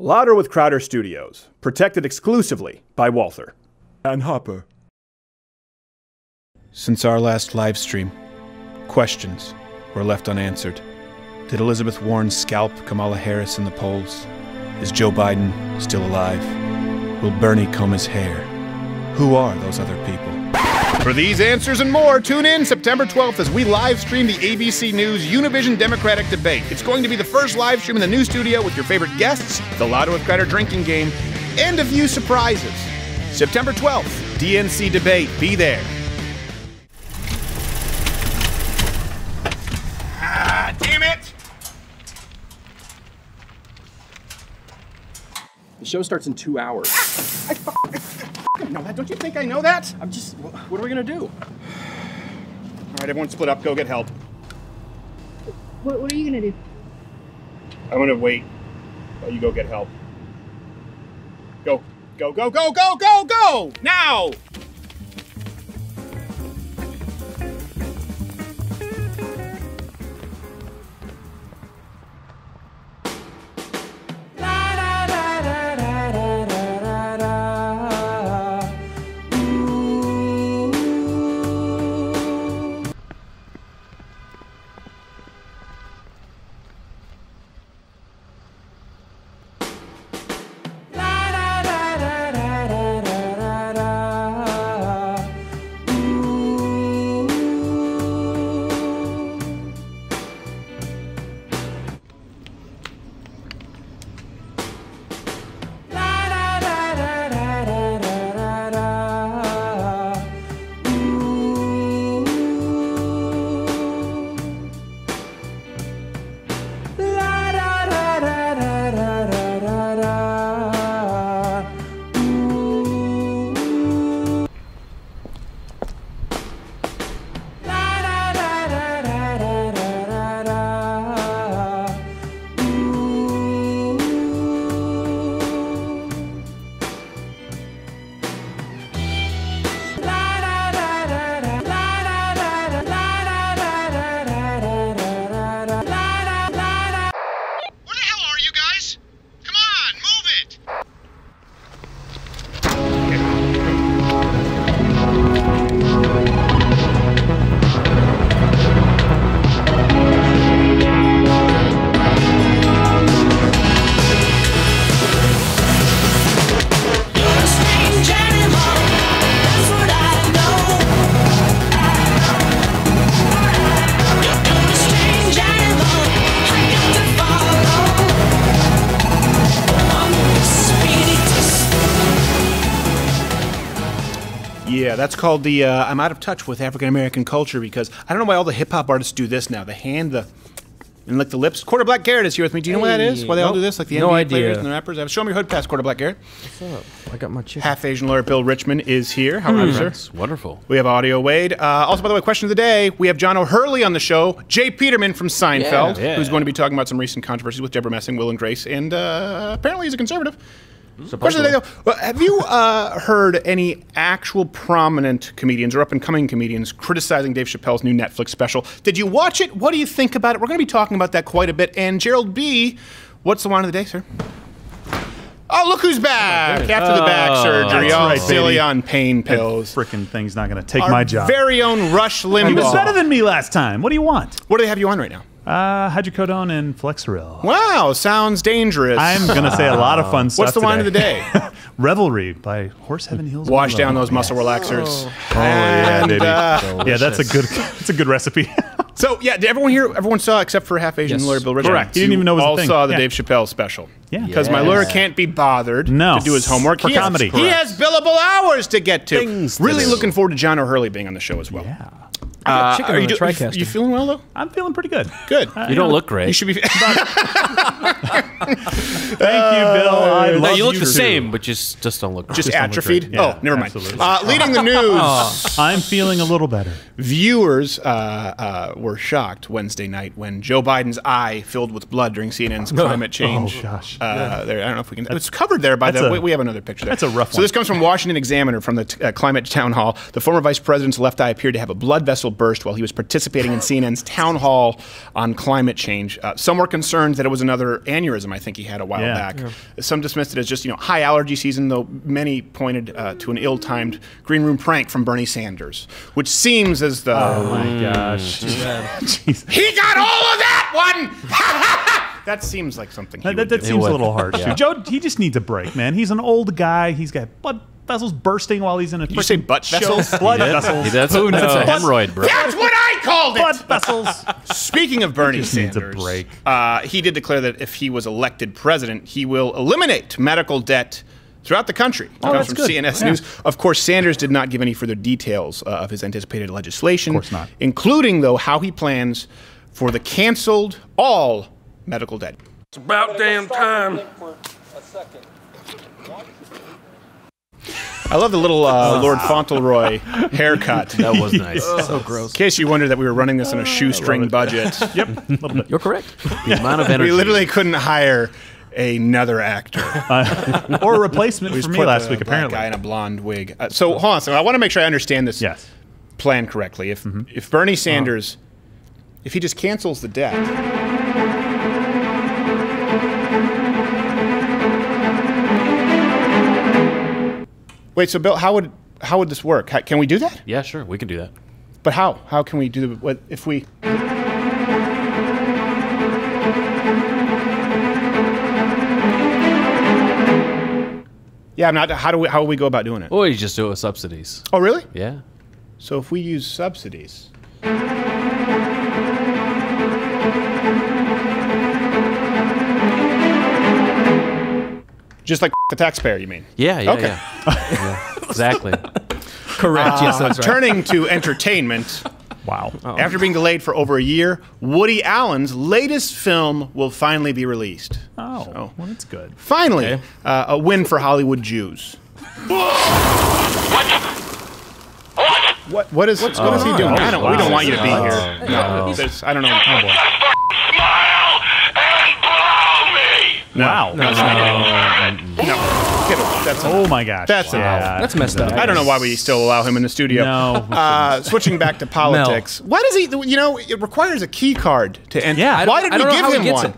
Louder with Crowder Studios, protected exclusively by Walther. And Hopper. Since our last live stream, questions were left unanswered. Did Elizabeth Warren scalp Kamala Harris in the polls? Is Joe Biden still alive? Will Bernie comb his hair? Who are those other people? For these answers and more, tune in September 12th as we live stream the ABC News Univision Democratic Debate. It's going to be the first live stream in the new studio with your favorite guests, the Louder of Crowder drinking game, and a few surprises. September 12th, DNC Debate. Be there. Ah, damn it! The show starts in two hours. Know that. Don't you think I know that? I'm just. What are we gonna do? All right, everyone split up. Go get help. What, what are you gonna do? I'm gonna wait while you go get help. Go, go, go, go, go, go, go! Now! That's called the uh, I'm out of touch with African American culture because I don't know why all the hip hop artists do this now. The hand, the and lick the lips. Quarter Black Garrett is here with me. Do you know what that is? Why they all do this? Like the No NBA players and the rappers. Uh, Show me your hood pass, Quarter Black Garrett. What's up? I got my chicken. Half Asian lawyer Bill Richmond is here. How are you, sir? That's wonderful. We have Audio Wade. Uh, also, by the way, question of the day: We have John O'Hurley on the show. J. Peterman from Seinfeld, Yeah. Yeah. who's going to be talking about some recent controversies with Debra Messing, Will and Grace, and uh, apparently he's a conservative. Question of the day, though: Have you uh, heard any actual prominent comedians or up-and-coming comedians criticizing Dave Chappelle's new Netflix special? Did you watch it? What do you think about it? We're going to be talking about that quite a bit. And Gerald B, what's the line of the day, sir? Oh, look who's back after the back surgery, That's all right, silly baby. on pain pills. Frickin' thing's not going to take Our my job. very own Rush Limbaugh. he was better than me last time. What do you want? What do they have you on right now? Uh, hydrocodone and Flexeril. Wow, sounds dangerous. I'm going to say a lot of fun stuff What's the wine of the day? Revelry by Horse Heaven Hills. Wash down those muscle relaxers. Oh, yeah, And, baby. uh, yeah, that's a good that's a good recipe. so yeah, did everyone here? Everyone saw except for half Asian Yes. lawyer Bill Richmond. Correct. He didn't even know it was a all thing. saw the Yeah. Dave Chappelle special. Yeah. Because my lawyer can't be bothered No. to do his homework. For he has- comedy. he has billable hours to get to. Things really do. looking forward to John O'Hurley being on the show as well. yeah. Uh, chicken are on you, the do- you, you feeling well though? I'm feeling pretty good. Good. You don't look great. You should be. Thank you, Bill. I no, you look you the too. same, but just just don't look. just don't look atrophied. Yeah, oh, never mind. Uh, leading the news. I'm feeling a little better. Viewers uh, uh, were shocked Wednesday night when Joe Biden's eye filled with blood during CNN's climate change. Oh, gosh. Uh, there, I don't know if we can. It's covered there by the. a- we, we have another picture. There. that's a rough So one. this comes from Washington Examiner from the t- uh, climate town hall. The former vice president's left eye appeared to have a blood vessel burst while he was participating in CNN's town hall on climate change. Uh, some were concerned that it was another aneurysm. I think he had a while Yeah. back. Some dismissed it as just you know high allergy season, though many pointed uh, to an ill-timed green room prank from Bernie Sanders, which seems as though Oh my gosh. He got all of that one. that seems like something. He That, would that, that do. seems a little harsh. Yeah. Joe, he just needs a break, man. He's an old guy. He's got blood vessels bursting while he's in a. you say freaking butt show. vessels? Blood Yeah, vessels. That's, Who that's a knows? hemorrhoid, bro. That's what I called it. Blood vessels. Speaking of Bernie just needs a Sanders, break. Uh, he did declare that if he was elected president, he will eliminate medical debt throughout the country. It comes that's from good. CNS Yeah. News. Of course, Sanders did not give any further details uh, of his anticipated legislation, Of course not. including though how he plans for the canceled all medical debt. It's about damn time. I love the little uh, Lord Fauntleroy haircut. That was nice. so gross. In case you wondered that we were running this on a shoestring budget, Yep. A little bit. You're correct. The amount of energy. we literally couldn't hire another actor. or a replacement We for me last the week, black apparently. guy in a blonde wig. Uh, so hold on, so I want to make sure I understand this Yes. plan correctly. If Mm-hmm. if Bernie Uh-huh. Sanders, if he just cancels the debt, wait. So Bill, how would how would this work? How, can we do that? Yeah, sure. We can do that. But how? How can we do the, what if we? Yeah, I'm not. How do we? How will we go about doing it? Or you just do it with subsidies. Oh, really? Yeah. So if we use subsidies. Just like the taxpayer, you mean? Yeah, yeah, Okay. yeah. Yeah, Exactly. Correct. yes, that's right. Turning to entertainment, Wow. after being delayed for over a year, Woody Allen's latest film will finally be released. Oh, So- well, that's good. Finally, uh, a win for Hollywood Jews. What? What is? What is he doing? I don't. We don't want you to be here. No, there's- I don't know. Oh. Wow. No, Get away. That's Oh my gosh. That's yeah. That's messed up. I don't know why we still allow him in the studio. No, Uh, switching back to politics. Why does he? You know, it requires a key card to enter. Yeah. I Why don't- did we give how him gets one? it.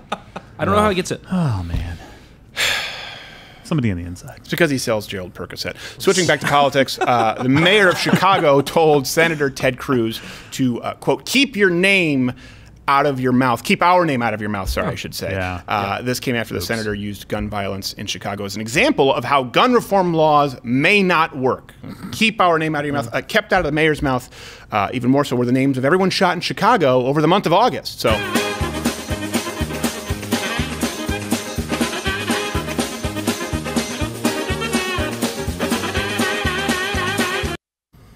I don't know how he gets it. Oh man. Somebody on the inside. It's because he sells Gerald Percocet. Switching back to politics, uh, the mayor of Chicago told Senator Ted Cruz to uh, quote keep your name out of your mouth. Keep our name out of your mouth. Sorry, I should say. Yeah. Uh, This came after the senator used gun violence in Chicago as an example of how gun reform laws may not work. Keep our name out of your mouth. Uh, kept out of the mayor's mouth. Uh, even more so were the names of everyone shot in Chicago over the month of August. So.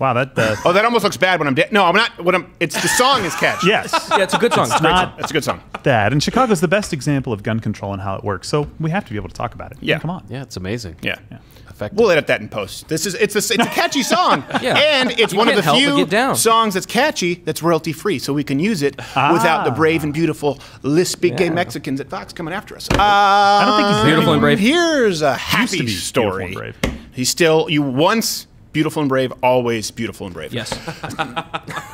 Wow, that. Uh, Oh, that almost looks bad when I'm dead. No, I'm not. When I'm, it's the song is catchy. yes. Yeah, it's a good song. It's a great song. Not It's a good song. that. And Chicago's the best example of gun control and how it works. So we have to be able to talk about it. Yeah. Come on. Yeah, it's amazing. Yeah. Effective. We'll edit that in post. This is it's a, it's a catchy song, Yeah. and it's You one of the can't help but few down. songs that's catchy that's royalty free, so we can use it without the brave and beautiful lispy gay Mexicans at Fox coming after us. Uh, I don't think he's Beautiful and brave. Here's a happy story. beautiful and brave. He's still you once beautiful and brave, always beautiful and brave. Yes.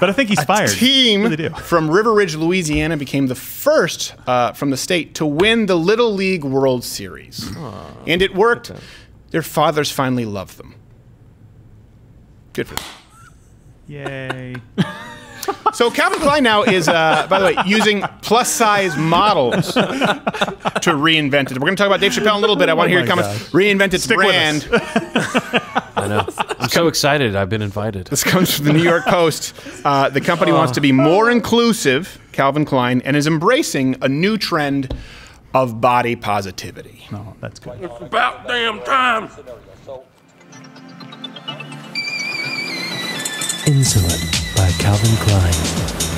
But I think he's fired. Team Really from River Ridge, Louisiana, became the first uh, from the state to win the Little League World Series, and it worked. Their fathers finally loved them. Good for them. Yay. So Calvin Klein now is, uh, by the way, using plus size models to reinvent it. We're going to talk about Dave Chappelle in a little bit. I want to hear your comments. gosh. Reinvent its Stick brand. I know. I'm so excited. I've been invited. This comes from the New York Post. Uh, the company wants to be more inclusive, Calvin Klein, and is embracing a new trend of body positivity. No, that's good. It's About damn time. Insulin by Calvin Klein.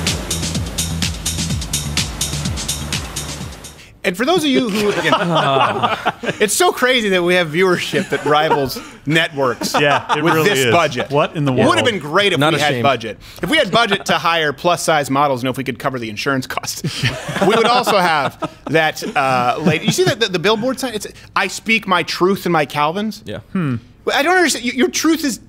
And for those of you who, again, it's so crazy that we have viewership that rivals networks Yeah, it with really this is. budget. What in the It would world? have been great if Not we had ashamed. budget. If we had budget to hire plus size models, and if we could cover the insurance costs, we would also have that uh, lady. You see that the, the billboard sign? It's I speak my truth in my Calvins. Yeah. Hmm. I don't understand. Your, your truth is.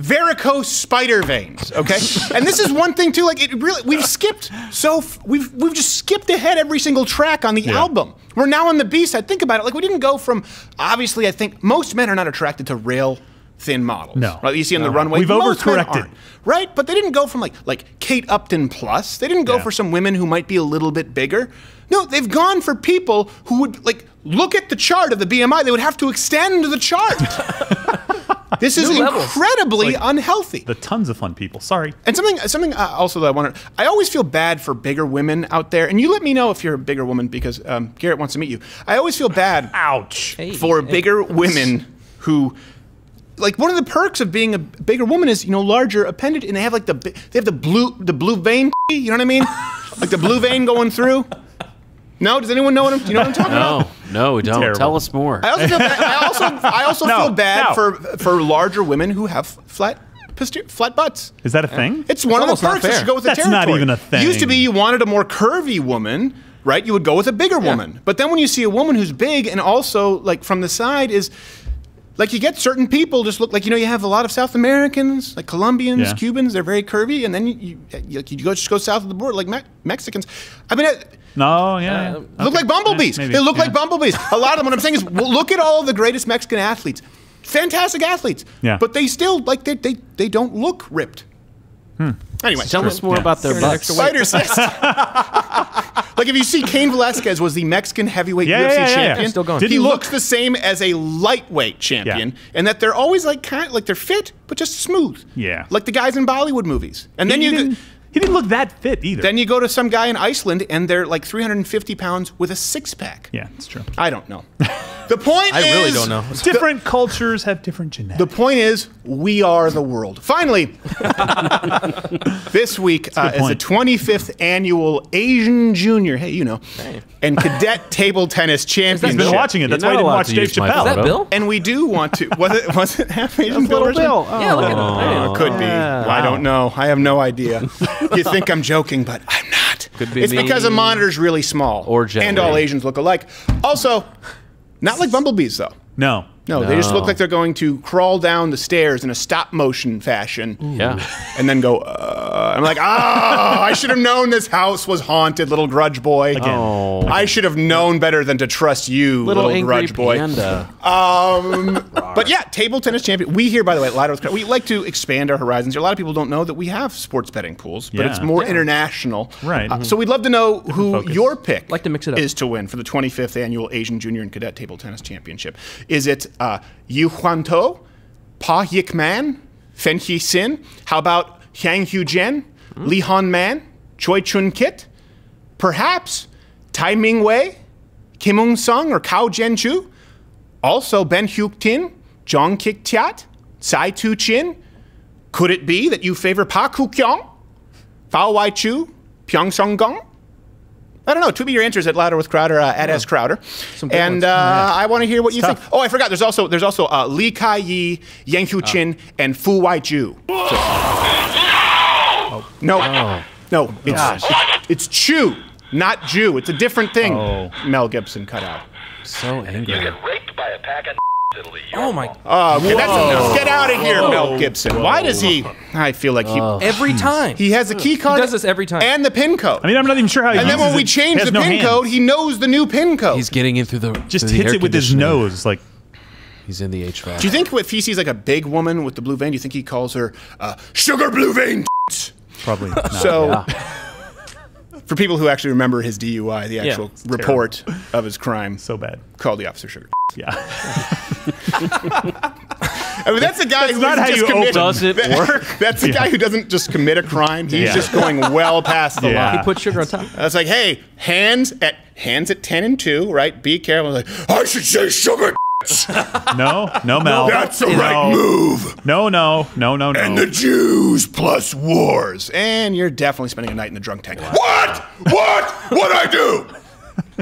Varicose spider veins. Okay, and this is one thing too. Like it really, we've skipped so f- we've we've just skipped ahead every single track on the album. We're now on the B side. Think about it. Like we didn't go from obviously. I think most men are not attracted to rail thin models. No. right? You see on the runway. We've most overcorrected. right? But they didn't go from like like Kate Upton plus. They didn't go Yeah. for some women who might be a little bit bigger. No, they've gone for people who would like look at the chart of the BMI. They would have to extend the chart. this is New levels. incredibly unhealthy. The tons of fun people. Sorry. And something, something uh, also that I wanted. I always feel bad for bigger women out there. And you let me know if you're a bigger woman because um, Garrett wants to meet you. I always feel bad Ouch. for bigger women who, like, one of the perks of being a bigger woman is you know larger appendage, and they have like the they have the blue the blue vein. You know what I mean? like the blue vein going through. No, does anyone know what I'm? Do you know what I'm talking about? No, no, don't. Terrible. Tell us more. I also feel bad, I also I also No, feel bad no. for for larger women who have flat poster- flat butts. Is that a thing? It's one almost of the not perks that fair. should go with the That's not even a thing. It used to be you wanted a more curvy woman, right? You would go with a bigger woman. But then when you see a woman who's big and also like from the side is like you get certain people just look like you know you have a lot of South Americans like Colombians, Yeah. Cubans. They're very curvy, and then you you, you, you go just go south of the border like Me- Mexicans. I mean. It, no, yeah. Look Okay. like bumblebees. Yeah, they look yeah. like bumblebees. A lot of them. What I'm saying is, well, look at all of the greatest Mexican athletes. Fantastic athletes. Yeah. But they still like they they, they don't look ripped. Hmm. Anyway, Tell us more Yeah. about their butts. Spiders. yes. like if you see Cain Velasquez was the Mexican heavyweight Yeah, UFC yeah, yeah, yeah. champion. Still going. He Did he look- looks the same as a lightweight champion, Yeah. and that they're always like kind of like they're fit but just smooth. Yeah. Like the guys in Bollywood movies. And then you didn't, he didn't look that fit either. then you go to some guy in Iceland and they're like 350 pounds with a six pack. yeah, it's true. I don't know. The point I is really don't know. Different cultures have different genetics. The point is, we are the world. Finally, this week uh, is the 25th annual Asian Junior, hey, you know, and Cadet Table Tennis He's Championship. been watching it. You're That's why I didn't watch Dave Chappelle. Is that. Bill? And we do want to. Was it was it half Asian Bill? Little originally? Bill. Yeah, look at Oh, it could be. I don't know. I have no idea. You think I'm joking, but I'm not. Could be it's me. because the monitor's really small. Or Jet And all Asians look alike. Also, not like bumblebees, though. No. No, they just look like they're going to crawl down the stairs in a stop motion fashion. Yeah. And then go, uh, I'm like, oh, I should have known this house was haunted, little grudge boy. Again. Oh. I should have known better than to trust you, Little, little, angry grudge boy. panda. Um, but yeah, table tennis champion. We here, by the way, at Ladder with we like to expand our horizons. A lot of people don't know that we have sports betting pools, but Yeah. it's more international. Right. Uh, so we'd love to know who focus. your pick Like to mix it up. is to win for the 25th annual Asian Junior and Cadet Table Tennis Championship. Is it uh, Yu Huan To, Pa Yik Man, Fen Hee Sin? How about Hyang Hu Jen, Hmm? Lee Han Man, Choi Chun Kit? Perhaps Tai Ming Wei, Kim Ung Sung, or Kao Jen Chu? Also, Ben Hyuk Tin, Jong Kik Tiat, Sai Tu Chin. Could it be that you favor Pa Ku Kyung, Fao Wai Chu, Pyong Song Gong? I don't know. Tweet me your answers at Louder with Crowder uh, at S Crowder, good and ones. uh, I want to hear what you tough. think. Oh, I forgot. There's also there's also uh, Lee Kai Yi, Yang Hu Chin, and Fu Wai Ju. No, no, it's it's Chu, not Jew. It's a different thing. Oh. Mel Gibson cut out. So angry. raped by a pack of Italy. Oh my! Uh, okay, that's enough. Get out of here, Mel Gibson. Why does he? I feel like he Every time he has a key card. He does this every time. and the pin code. I mean, I'm not even sure how he and then uses when we change the no pin hands. code, he knows the new pin code. He's getting in through the just through the hits air it with his conditioner. nose. Like, He's in the HVAC. Do you think if he sees like a big woman with the blue vein, do you think he calls her uh, sugar blue vein? probably not. So, for people who actually remember his DUI, the actual report of his crime, so bad. called the officer sugar. Yeah. I mean, that's a guy who not doesn't how just you commit. open- Does it work? That's the guy who doesn't just commit a crime. He's Yeah. just going well past the Yeah. line. he put sugar on top. It's like, hey, hands at hands at ten and two, right? Be careful. Like, I should say sugar. No, no, Mel. That's the no. right move. No, no, no, no, no. And the Jews plus wars. And you're definitely spending a night in the drunk tank. What? What? What'd I do?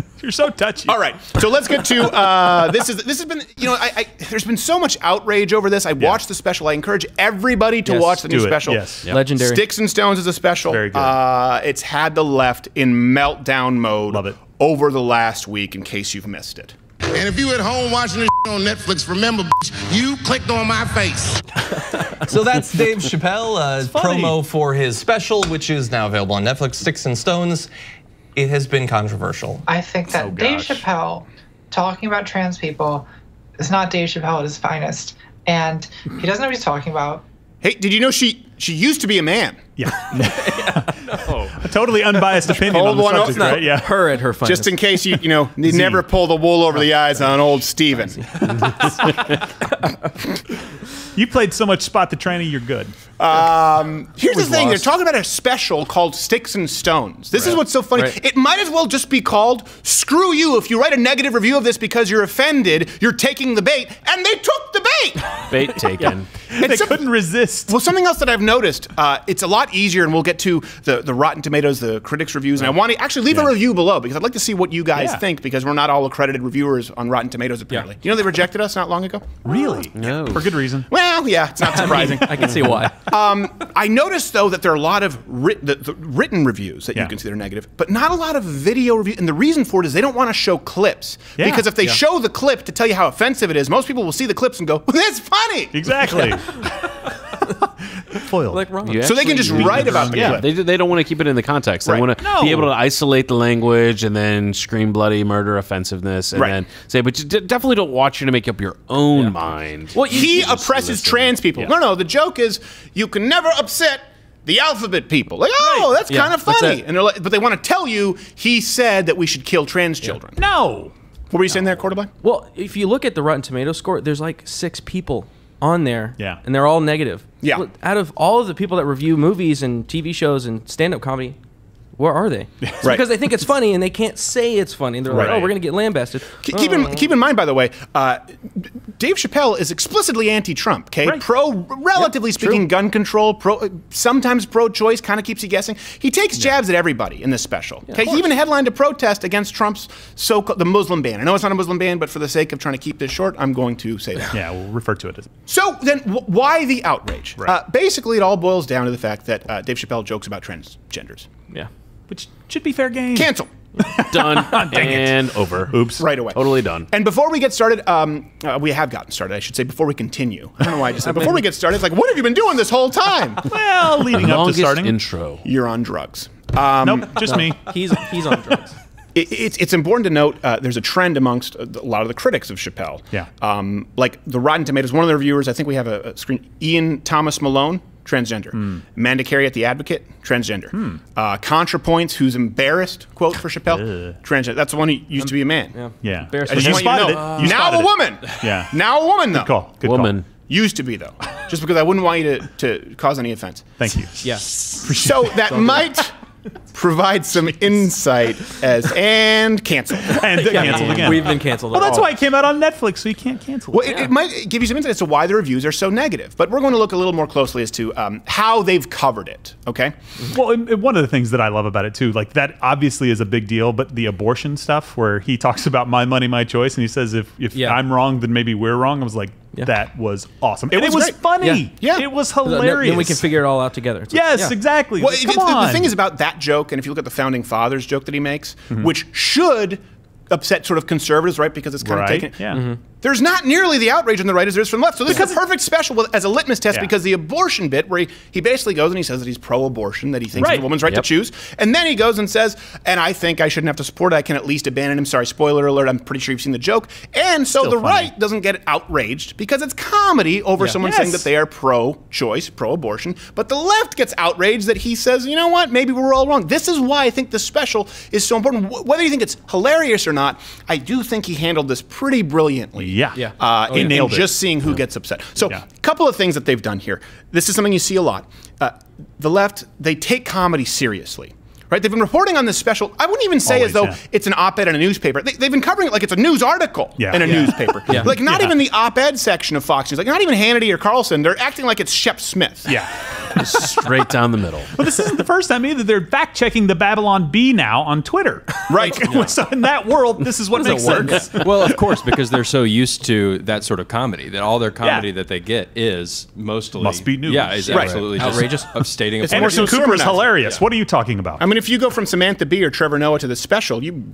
You're so touchy. All right, so let's get to uh, this. Is this has been you know I, I there's been so much outrage over this. I watched the special. I encourage everybody to Yes, watch the new it, special. yes. Yep. Legendary. Sticks and Stones is a special. Very good. Uh, it's had the left in meltdown mode. Love it. Over the last week, in case you've missed it. And if you at home watching this on Netflix, remember, bitch, you clicked on my face. So that's Dave Chappelle, uh, promo for his special, which is now available on Netflix, Sticks and Stones. It has been controversial. I think that Dave Chappelle talking about trans people is not Dave Chappelle at his finest. And he doesn't know what he's talking about. Hey, did you know she she used to be a man? Yeah. A totally unbiased opinion on Hold the one up. subject, right? Yeah. Her at her finest. Just in case you you know you never pull the wool over the eyes on old Steven. You played so much spot the tranny, you're good. Um, here's the thing: lost. they're talking about a special called Sticks and Stones. This is what's so funny. Right. It might as well just be called "Screw You." If you write a negative review of this because you're offended, you're taking the bait, and they took the bait. Bait taken. They some- couldn't resist. Well, something else that I've noticed, uh, it's a lot easier, and we'll get to the, the Rotten Tomatoes, the critics' reviews, and I want to actually leave a review below because I'd like to see what you guys Yeah. think because we're not all accredited reviewers on Rotten Tomatoes, apparently. You know, they rejected us not long ago? Really? No. For good reason. Well, yeah, it's not surprising. I can see why. I noticed, though, that there are a lot of writ- the, the written reviews that Yeah. you can see that are negative, but not a lot of video reviews. And the reason for it is they don't want to show clips. Yeah. Because if they show the clip to tell you how offensive it is, most people will see the clips and go, that's funny. Exactly. Foiled. Like wrong. You So they can just write about the Yeah, clip. they, they don't want to keep it in the context. They Right. want to No. be able to isolate the language and then scream bloody murder offensiveness and Right. then say, but you d- definitely don't want you to make up your own mind. Well, he just oppresses listen. trans people. Yeah. No, no, the joke is you can never upset the alphabet people. Like, oh, that's Yeah, kind of that's funny. it. And they're like, but they want to tell you he said that we should kill trans children. no. What were you saying there, Quarterback? Well, if you look at the Rotten Tomato score, there's like six people on there. Yeah. And they're all negative. Yeah. Out of all of the people that review movies and TV shows and stand up comedy, where are they? It's Right. Because they think it's funny and they can't say it's funny. And they're like, oh, we're going to get lambasted. Keep, keep in, keep in mind, by the way, uh, Dave Chappelle is explicitly anti-Trump. Okay, Right. pro, relatively speaking, gun control. Pro, sometimes pro-choice. Kind of keeps you guessing. He takes jabs at everybody in this special. Okay, he even headlined a protest against Trump's so-called the Muslim ban. I know it's not a Muslim ban, but for the sake of trying to keep this short, I'm going to say that. Yeah, we'll refer to it as. So then, wh- why the outrage? Right. Uh, basically, it all boils down to the fact that uh, Dave Chappelle jokes about transgenders. Yeah. Which should be fair game. Cancel Done and over. Oops. right away. Totally done. And before we get started, um, uh, we have gotten started. I should say before we continue. I don't know why I just said before we get started. It's like, what have you been doing this whole time? Well, leading up to Longest starting. intro. You're on drugs. Um, nope, just me. He's, he's on drugs. it, it's, it's important to note uh, there's a trend amongst a lot of the critics of Chappelle. Yeah. Um, like the Rotten Tomatoes, one of the reviewers, I think we have a, a screen, Ian Thomas Malone, transgender. Hmm. Amanda Carey at The Advocate, transgender. Uh, ContraPoints, who's embarrassed, quote for Chappelle, transgender. That's the one who used to be a man. Yeah. Yeah. Embarrassed I just you want you to know. it. You now spotted a it. woman. Yeah. Now a woman, though. Good call. Good Woman. Used to be, though. Just because I wouldn't want you to, to cause any offense. Thank you. Yeah. So that might provide some insight as and cancel. And then canceled again. We've been canceled. well, that's all. why it came out on Netflix, so you can't cancel it. Well, it, it might give you some insight as to why the reviews are so negative. But we're going to look a little more closely as to um, how they've covered it. Okay. Well, and- and one of the things that I love about it too, like that obviously is a big deal, but the abortion stuff where he talks about my money, my choice, and he says if if Yeah. I'm wrong, then maybe we're wrong. I was like, Yeah. that was awesome, and was it was great. funny. Yeah. it was hilarious. Then we can figure it all out together. It's like, Yes, yeah. exactly. Well, Like, it- come it's- the, on. the thing is about that joke, and if you look at the founding fathers joke that he makes, mm-hmm. which should upset sort of conservatives, right? Because it's kind right? of taken. Yeah. Mm-hmm. There's not nearly the outrage on the right as there is from the left. So this is a perfect special with, as a litmus test Yeah. because the abortion bit where he, he basically goes and he says that he's pro-abortion, that he thinks Right. a woman's right Yep. to choose, and then he goes and says, and I think I shouldn't have to support it. I can at least abandon him. Sorry, spoiler alert. I'm pretty sure you've seen the joke. And so Still the funny. right doesn't get outraged because it's comedy over someone saying that they are pro-choice, pro-abortion, but the left gets outraged that he says, you know what, maybe we're all wrong. This is why I think this special is so important. Whether you think it's hilarious or not, I do think he handled this pretty brilliantly. Yeah. Yeah. Uh, in, in nailed it. just seeing who gets upset. So, Yeah. a couple of things that they've done here. This is something you see a lot. Uh, the left, they take comedy seriously. Right? They've been reporting on this special. I wouldn't even say Always, as though yeah. it's an op-ed in a newspaper. They, they've been covering it like it's a news article Yeah. in a Yeah. newspaper. Yeah. Like not Yeah. even the op-ed section of Fox News. Like not even Hannity or Carlson. They're acting like it's Shep Smith. Yeah. Straight down the middle. But this isn't the first time either. They're fact checking the Babylon Bee now on Twitter. Right. Like, So in that world, this is what makes sense. well, of course, because they're so used to that sort of comedy that all their comedy Yeah. that they get is mostly Must be news. Yeah, is Right. absolutely just Outrageous. of stating a And point. more Anderson Cooper is now. hilarious. What are you talking about? I mean, if you go from Samantha Bee or Trevor Noah to the special, you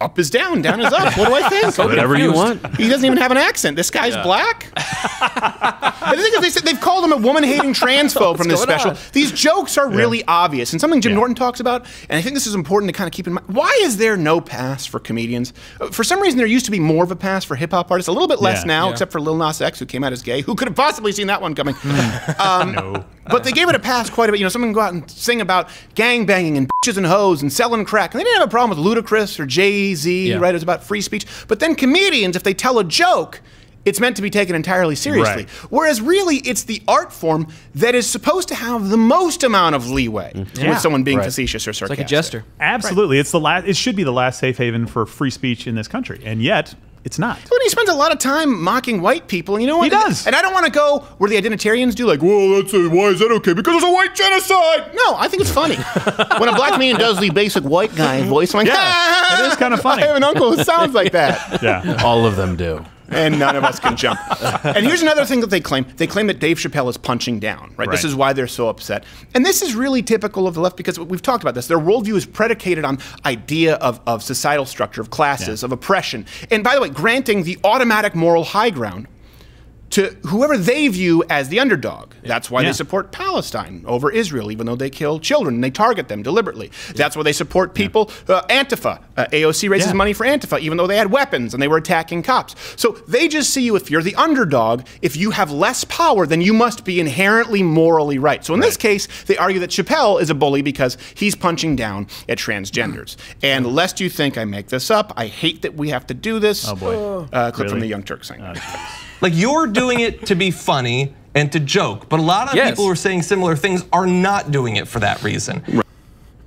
up is down, down is up. What do I think? Whatever you want. He doesn't even have an accent. This guy's black. And the thing is, they said they've called him a woman-hating transphobe from this special. on? These jokes are really obvious, and something Jim Norton talks about, and I think this is important to kind of keep in mind. Why is there no pass for comedians? Uh, For some reason, there used to be more of a pass for hip hop artists. A little bit less Yeah. now, Yeah. except for Lil Nas X, who came out as gay. Who could have possibly seen that one coming? um, But they gave it a pass quite a bit. You know, someone can go out and sing about gang banging and bitches and hoes and selling crack, and they didn't have a problem with Ludacris or Jay Z. Yeah. Right? It was about free speech. But then comedians, if they tell a joke. It's meant to be taken entirely seriously. Right. Whereas, really, it's the art form that is supposed to have the most amount of leeway Yeah. with someone being Right. facetious or It's sarcastic. like a jester. Absolutely, it's the last. It should be the last safe haven for free speech in this country, and yet it's not. But he spends a lot of time mocking white people, and you know what? He does. And I don't want to go where the identitarians do, like, "Well, that's a, why is that okay? Because it's a white genocide." No, I think it's funny when a black man does the basic white guy voice. I'm like, Yeah, "Ah, it is kinda funny." I have an uncle who sounds like that. Yeah. All of them do. And none of us can jump. And here's another thing that they claim. They claim that Dave Chappelle is punching down, right? This is why they're so upset. And this is really typical of the left because we've talked about this. Their worldview is predicated on idea of, of societal structure, of classes, of oppression. And by the way, granting the automatic moral high ground to whoever they view as the underdog. That's why Yeah. they support Palestine over Israel, even though they kill children and they target them deliberately. That's why they support people. Uh, Antifa, uh, AOC raises Yeah. money for Antifa, even though they had weapons and they were attacking cops. So they just see you if you're the underdog, if you have less power, then you must be inherently morally right. So in this case, they argue that Chappelle is a bully because he's punching down at transgenders. And lest you think I make this up, I hate that we have to do this. Oh boy. Uh, clip from the Young Turks saying. Like you're doing it to be funny and to joke, but a lot of Yes. people who are saying similar things are not doing it for that reason.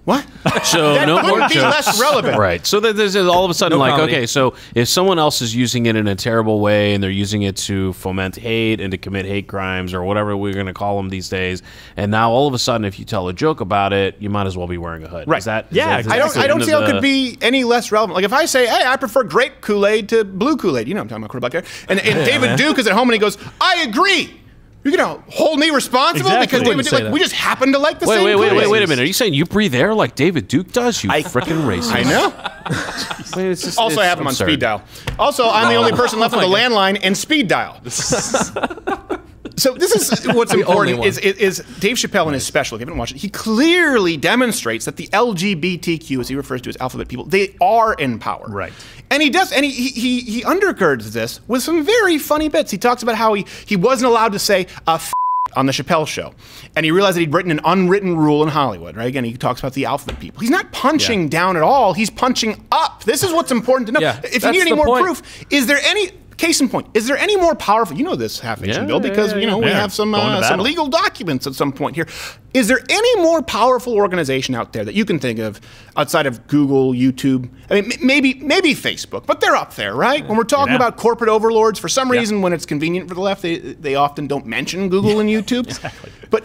What? So That no more be jokes. less relevant. Right. So there- there's all of a sudden No like, comedy. okay, so if someone else is using it in a terrible way and they're using it to foment hate and to commit hate crimes or whatever we're going to call them these days, and now all of a sudden if you tell a joke about it, you might as well be wearing a hood. Right. Is that? is Yeah, that- is I don't. I don't see how it could be any less relevant. Like if I say, "Hey, I prefer grape Kool Aid to blue Kool Aid," you know, I'm talking about quarterback there. And, and David Duke is at home and he goes, "I agree." You're gonna hold me responsible Exactly. because David Duke, like, we just happen to like the Wait, same. wait, wait, wait, wait a minute. Are you saying you breathe air like David Duke does? You freaking racist. I know. Just- Also, I have him on speed dial. Also, I'm the only person left oh with a landline and speed dial. So this is what's important is, is, is Dave Chappelle in his special. If you haven't watched it, he clearly demonstrates that the LGBTQ, as he refers to as alphabet people, they are in power. Right. And he does, and he, he, he, undergirds this with some very funny bits. He talks about how he, he wasn't allowed to say a f- on the Chappelle show. And he realized that he'd written an unwritten rule in Hollywood, right? Again, he talks about the alphabet people. He's not punching down at all, he's punching up. This is what's important to know. Yeah, if you need any more point. proof, is there any. Case in point, is there any more powerful? You know this half ancient Yeah, bill because yeah, you know we have some uh, some legal documents at some point here. Is there any more powerful organization out there that you can think of outside of Google, YouTube? I mean, m- maybe maybe Facebook, but they're up there, right? When we're talking Yeah. about corporate overlords, for some reason, when it's convenient for the left, they they often don't mention Google and YouTube. exactly. But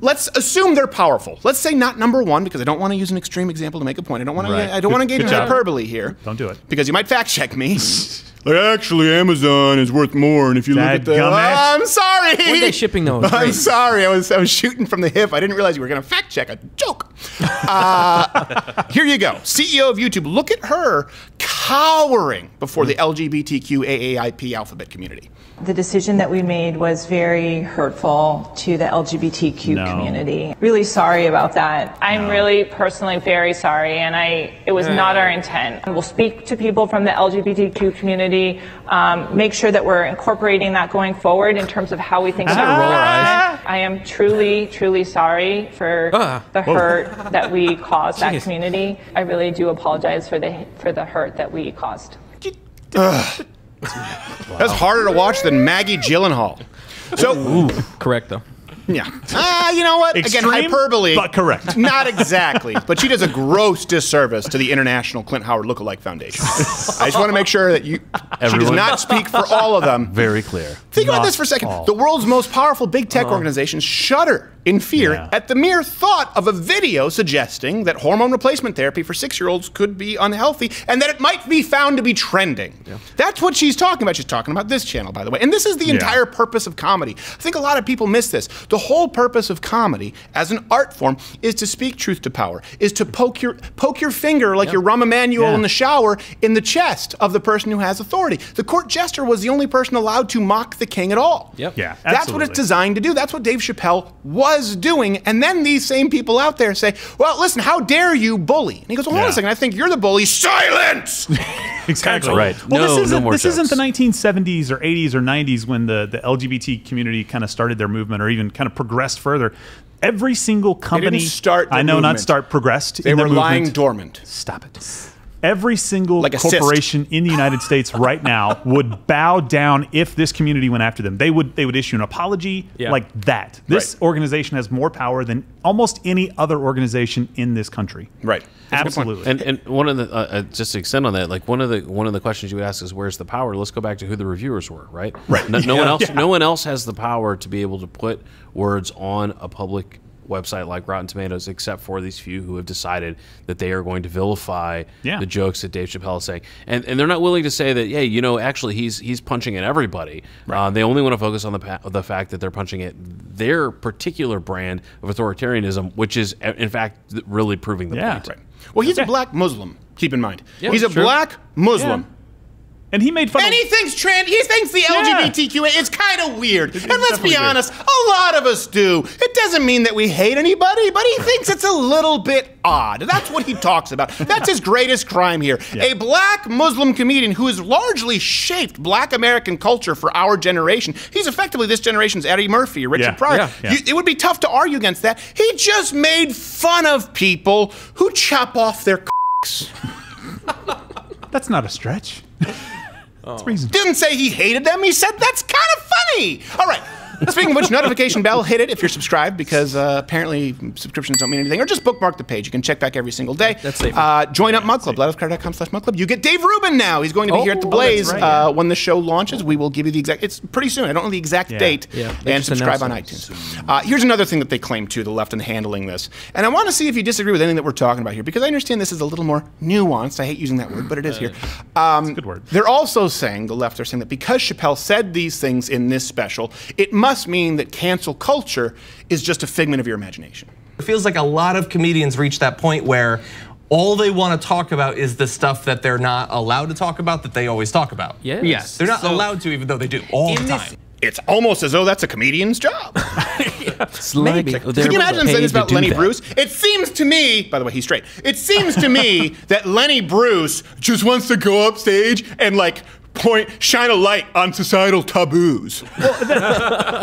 let's assume they're powerful. Let's say not number one because I don't want to use an extreme example to make a point. I don't want to. I don't want to engage in hyperbole here. Don't do it. because you might fact check me. Like, actually, Amazon is worth more, and if you look at the. Oh, I'm sorry. When are they shipping those? I'm Great. sorry. I was I was shooting from the hip. I didn't realize you were going to fact check a joke. Uh, here you go. CEO of YouTube. Look at her cowering before the LGBTQ AAIP alphabet community. The decision that we made was very hurtful to the LGBTQ No. community. Really sorry about that. I'm really personally very sorry, and I it was not our intent. We'll speak to people from the LGBTQ community, um, make sure that we're incorporating that going forward in terms of how we think Just about roll our eyes. I am truly, truly sorry for Ah. the Whoa. hurt that we caused that community. I really do apologize for the for the hurt that we caused. That's harder to watch than Maggie Gyllenhaal. So, Correct though. yeah. Ah, you know what? Extreme, Again, hyperbole. but correct. Not exactly, but she does a gross disservice to the International Clint Howard Lookalike Foundation. I just want to make sure that you. she does not speak for all of them. Very clear. Think about this for a second. all. The world's most powerful big tech organizations shudder in fear Yeah. at the mere thought of a video suggesting that hormone replacement therapy for six year olds could be unhealthy and that it might be found to be trending. That's what she's talking about. She's talking about this channel, by the way. And this is the Yeah. entire purpose of comedy. I think a lot of people miss this. The whole purpose of comedy as an art form is to speak truth to power, is to poke your poke your finger like your Rahm Emanuel Yeah. in the shower in the chest of the person who has authority. The court jester was the only person allowed to mock the king at all. Yep. Yeah, That's what it's designed to do. That's what Dave Chappelle was doing. And then these same people out there say, well, listen, how dare you bully? And he goes, well, hold on a second. I think you're the bully. Silence! Exactly. Right. Well, No- this isn't more this isn't the 1970s or 80s or 90s when the the LGBT community kind of started their movement or even kind of progressed further. Every single company start I the know not start progressed. They in were their lying movement. dormant. Stop it. Every single Like corporation in the United States right now would bow down if this community went after them. They would they would issue an apology Yeah. like that. This Right. organization has more power than almost any other organization in this country. Right. That's a good point. Absolutely. And and one of the uh, uh, just to extend on that, like one of the one of the questions you would ask is where's the power? Let's go back to who the reviewers were, right? Right. No, no one else. Yeah. No one else has the power to be able to put words on a public website like Rotten Tomatoes, except for these few who have decided that they are going to vilify Yeah. the jokes that Dave Chappelle is saying, and and they're not willing to say that, yeah, you know, actually he's he's punching at everybody. Uh, they only want to focus on the the fact that they're punching at their particular brand of authoritarianism, which is in fact really proving the Yeah. point. Right. Well, he's a black Muslim. Keep in mind. Yeah, he's a sure. black Muslim. And he made fun And of he thinks trans. He thinks the LGBTQ is kind of weird. and let's be weird. honest, a lot of us do. It doesn't mean that we hate anybody, but he thinks it's a little bit odd. That's what he talks about. That's his greatest crime here. A black Muslim comedian who has largely shaped black American culture for our generation. He's effectively this generation's Eddie Murphy Richard Yeah, Pryor. yeah, yeah. You- it would be tough to argue against that. He just made fun of people who chop off their cocks. That's not a stretch. Oh. Reasonable. Didn't say he hated them. He said that's kind of funny. All right. Speaking of which, notification bell, hit it if you're subscribed because uh, apparently subscriptions don't mean anything. Or just bookmark the page. You can check back every single day. That's safer. Uh, join up Mug Club, louderwithcrowder.com slash Mug Club. You get Dave Rubin now. He's going to be Oh, here at the oh, Blaze right, uh, when the show launches. We will give you the exact. It's pretty soon. I don't know the exact Yeah. date. Yeah, And subscribe on iTunes. Uh, here's another thing that they claim too, the left in handling this. And I want to see if you disagree with anything that we're talking about here because I understand this is a little more nuanced. I hate using that word, but it is here. Um, good word. They're also saying, the left are saying that because Chappelle said these things in this special, it must mean that cancel culture is just a figment of your imagination. It feels like a lot of comedians reach that point where all they want to talk about is the stuff that they're not allowed to talk about that they always talk about. Yes. Yes. They're not So- allowed to, even though they do all the time. it's almost as though that's a comedian's job. Maybe. Can you imagine saying this about Lenny Bruce? It seems to me, by the way, he's straight. It seems to me that Lenny Bruce just wants to go up stage and like point, shine a light on societal taboos.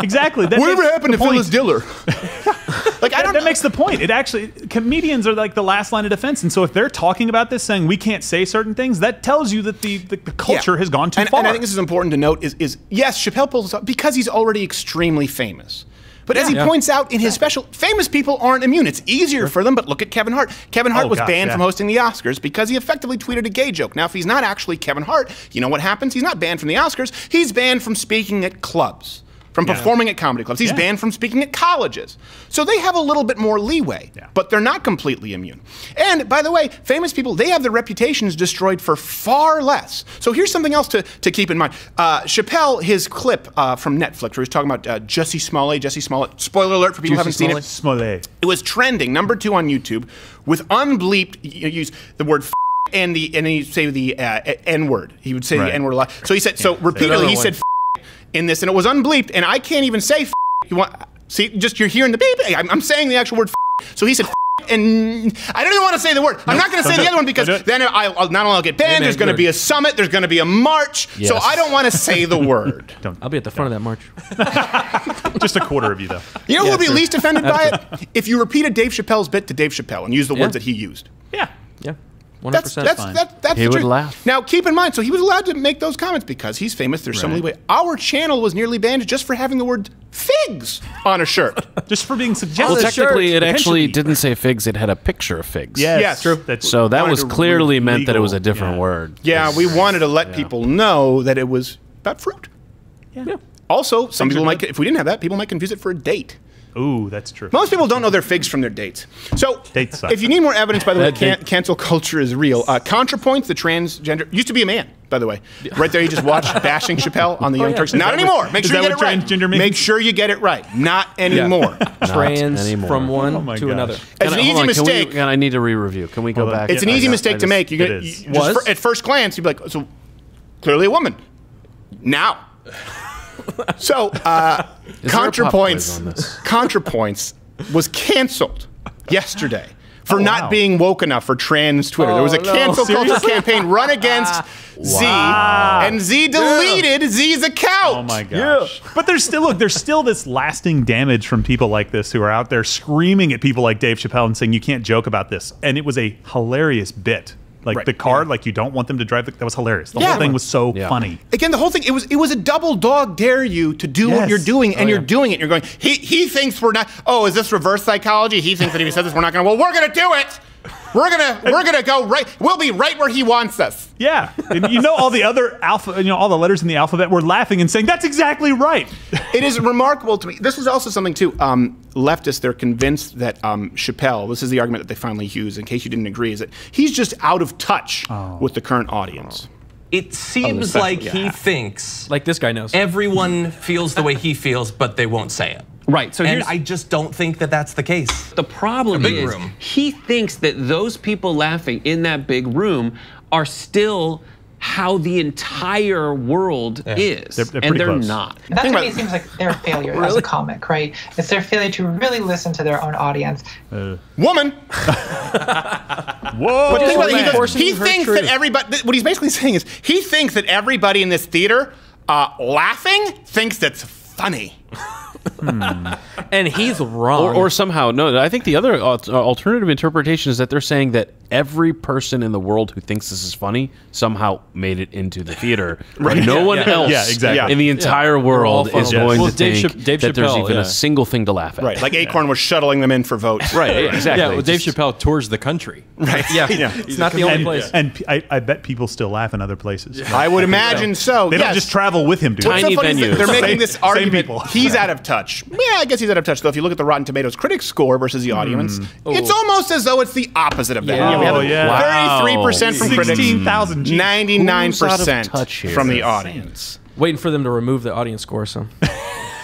exactly. That Whatever happened to point. Phyllis Diller? like I don't. that makes the point. It actually comedians are like the last line of defense, and so if they're talking about this, saying we can't say certain things, that tells you that the the, the culture Yeah. has gone too and, far. And I think this is important to note is, is yes, Chappelle pulls this off because he's already extremely famous. But as he Yeah. points out in his special, famous people aren't immune. It's easier for them, but look at Kevin Hart. Kevin Hart Oh, was gosh, banned yeah. from hosting the Oscars because he effectively tweeted a gay joke. Now, if he's not actually Kevin Hart, you know what happens? He's not banned from the Oscars. He's banned from speaking at clubs, from Yeah. performing at comedy clubs. He's Yeah. banned from speaking at colleges. So they have a little bit more leeway, but they're not completely immune. And by the way, famous people, they have their reputations destroyed for far less. So here's something else to, to keep in mind. Uh, Chappelle, his clip uh, from Netflix, where he's talking about uh, Jussie Smollett, Jussie Smollett, spoiler alert for people who haven't seen it. Smollett. It was trending, number two on YouTube, with unbleeped, you use the word f- and the and then you say the uh, N word. He would say Right. the N word a lot. So he said, so repeatedly he said in this, and it was unbleeped, and I can't even say f- you want see just you're hearing the beep. I'm, I'm saying the actual word. F- so he said. F- and I don't even want to say the word. I'm not going to say the it. other one because Don't do it. then I'll, I'll not only I'll get banned. man, there's going to be a summit. There's going to be a march. So I don't want to say the word. I'll be at the front of that march. Just a quarter of you, though. You know who'll be true. least offended by it? If you repeated Dave Chappelle's bit to Dave Chappelle and used the Yeah. words that he used. Yeah. Yeah. 100%. That's that's fine. that, that's He the would truth. laugh. Now keep in mind, so he was allowed to make those comments because he's famous. There's some Right. leeway. Our channel was nearly banned just for having the word figs on a shirt. Just for being suggestive. Well, technically, it actually didn't say figs; it had a picture of figs. Yes, Yes. True. That's So that was to clearly meant that it was a different yeah. word. yeah, we wanted to let people know that it was about fruit. Yeah. Also, some Things people might, if we didn't have that, people might confuse it for a date. Ooh, that's true. Most people don't know their figs from their dates. So, Dates if you need more evidence, by the way, That can, cancel culture is real. Uh, ContraPoints, the transgender, used to be a man, by the way. Right there, you just watched bashing Chappelle on the Oh, Young yeah. Turks. Is Not anymore. what- Make sure you get it right. means? Make sure you get it right. Not anymore. Trans anymore. from one Oh to gosh. another. It's an I- easy on, can we- mistake. can I need to re-review. Can we go Hold on. back? It's an I easy got- mistake I to make. You're It you- just Was? fir- at first glance, you'd be like, so clearly a woman. Now. So, uh, Is there a pop quiz ContraPoints. ContraPoints was canceled yesterday for Oh, not wow. being woke enough for trans Twitter. there was a Oh, no. cancel culture campaign run against Z, and Z deleted Z's account. Oh my gosh! But there's still look. There's still this lasting damage from people like this who are out there screaming at people like Dave Chappelle and saying you can't joke about this. And it was a hilarious bit. Like Right. the card, like you don't want them to drive. The, that was hilarious. The Yeah. whole thing was so Yeah. funny. Again, the whole thing it was it was a double dog dare you to do what you're doing, and Oh, you're yeah. doing it. You're going. He he thinks we're not. Oh, is this reverse psychology? He thinks that if he said this, we're not going. to Well, we're going to do it. We're gonna we're gonna go right. We'll be right where he wants us. Yeah, and you know all the other alpha, you know all the letters in the alphabet were laughing and saying that's exactly right. It is remarkable to me. This is also something too. Um, leftists they're convinced that um, Chappelle. This is the argument that they finally use. In case you didn't agree, is that he's just out of touch Oh. with the current audience. It seems special, like he thinks Like this guy knows. everyone feels the way he feels, but they won't say it. Right. So and I just don't think that that's the case. the problem A big is room. he thinks that those people laughing in that big room are still how the entire world is, They're- they're and they're close. not. And that Think to about me it. seems like their failure as a comic, right? It's their failure to really listen to their own audience. Woman. Whoa! But think about. He, goes- Forcing he thinks truth. that everybody. What he's basically saying is he thinks that everybody in this theater uh, laughing thinks that's funny. and he's wrong. Or, or somehow, no. I think the other uh, alternative interpretation is that they're saying that every person in the world who thinks this is funny somehow made it into the theater. Right. No Yeah, one yeah. else Yeah, exactly. in the entire all world is in. going Well, to Dave think Chap- Dave that there's even yeah. a single thing to laugh at. Right. Like Acorn was shuttling them in for votes. Right. Yeah, exactly. Yeah, well, Dave Just- Chappelle tours the country. Right. yeah, Yeah. it's not the only and, place. and I bet people still laugh in other places. I would imagine so. They yes. don't just travel with him, dude. Tiny funny is that venues. They're making this argument. people. He's out of touch. Yeah, I guess he's out of touch though. If you look at the Rotten Tomatoes critics score versus the audience, mm. it's almost as though it's the opposite of that. Yeah. we have Oh, yeah. Wow. thirty-three percent from critics, 16,000. Ninety-nine Who's out of percent touch from the That's audience. Waiting for them to remove the audience score. So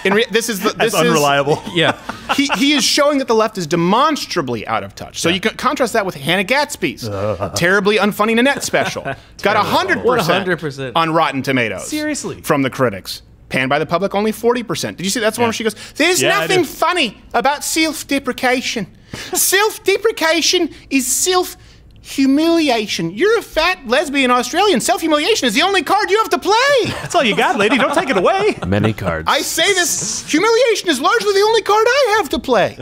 In re- this is the, this That's is unreliable. yeah, he, he is showing that the left is demonstrably out of touch. So you can contrast that with Hannah Gadsby's terribly unfunny Nanette special. Got hundred percent 100%. on Rotten Tomatoes. Seriously? from the critics. Panned by the public, only forty percent. Did you see that's one where she goes? There's Yeah, nothing funny about self-deprecation. self-deprecation is self. Humiliation. You're a fat lesbian Australian. Self humiliation is the only card you have to play. That's all you got, lady. Don't take it away. Many cards. I say this humiliation is largely the only card I have to play.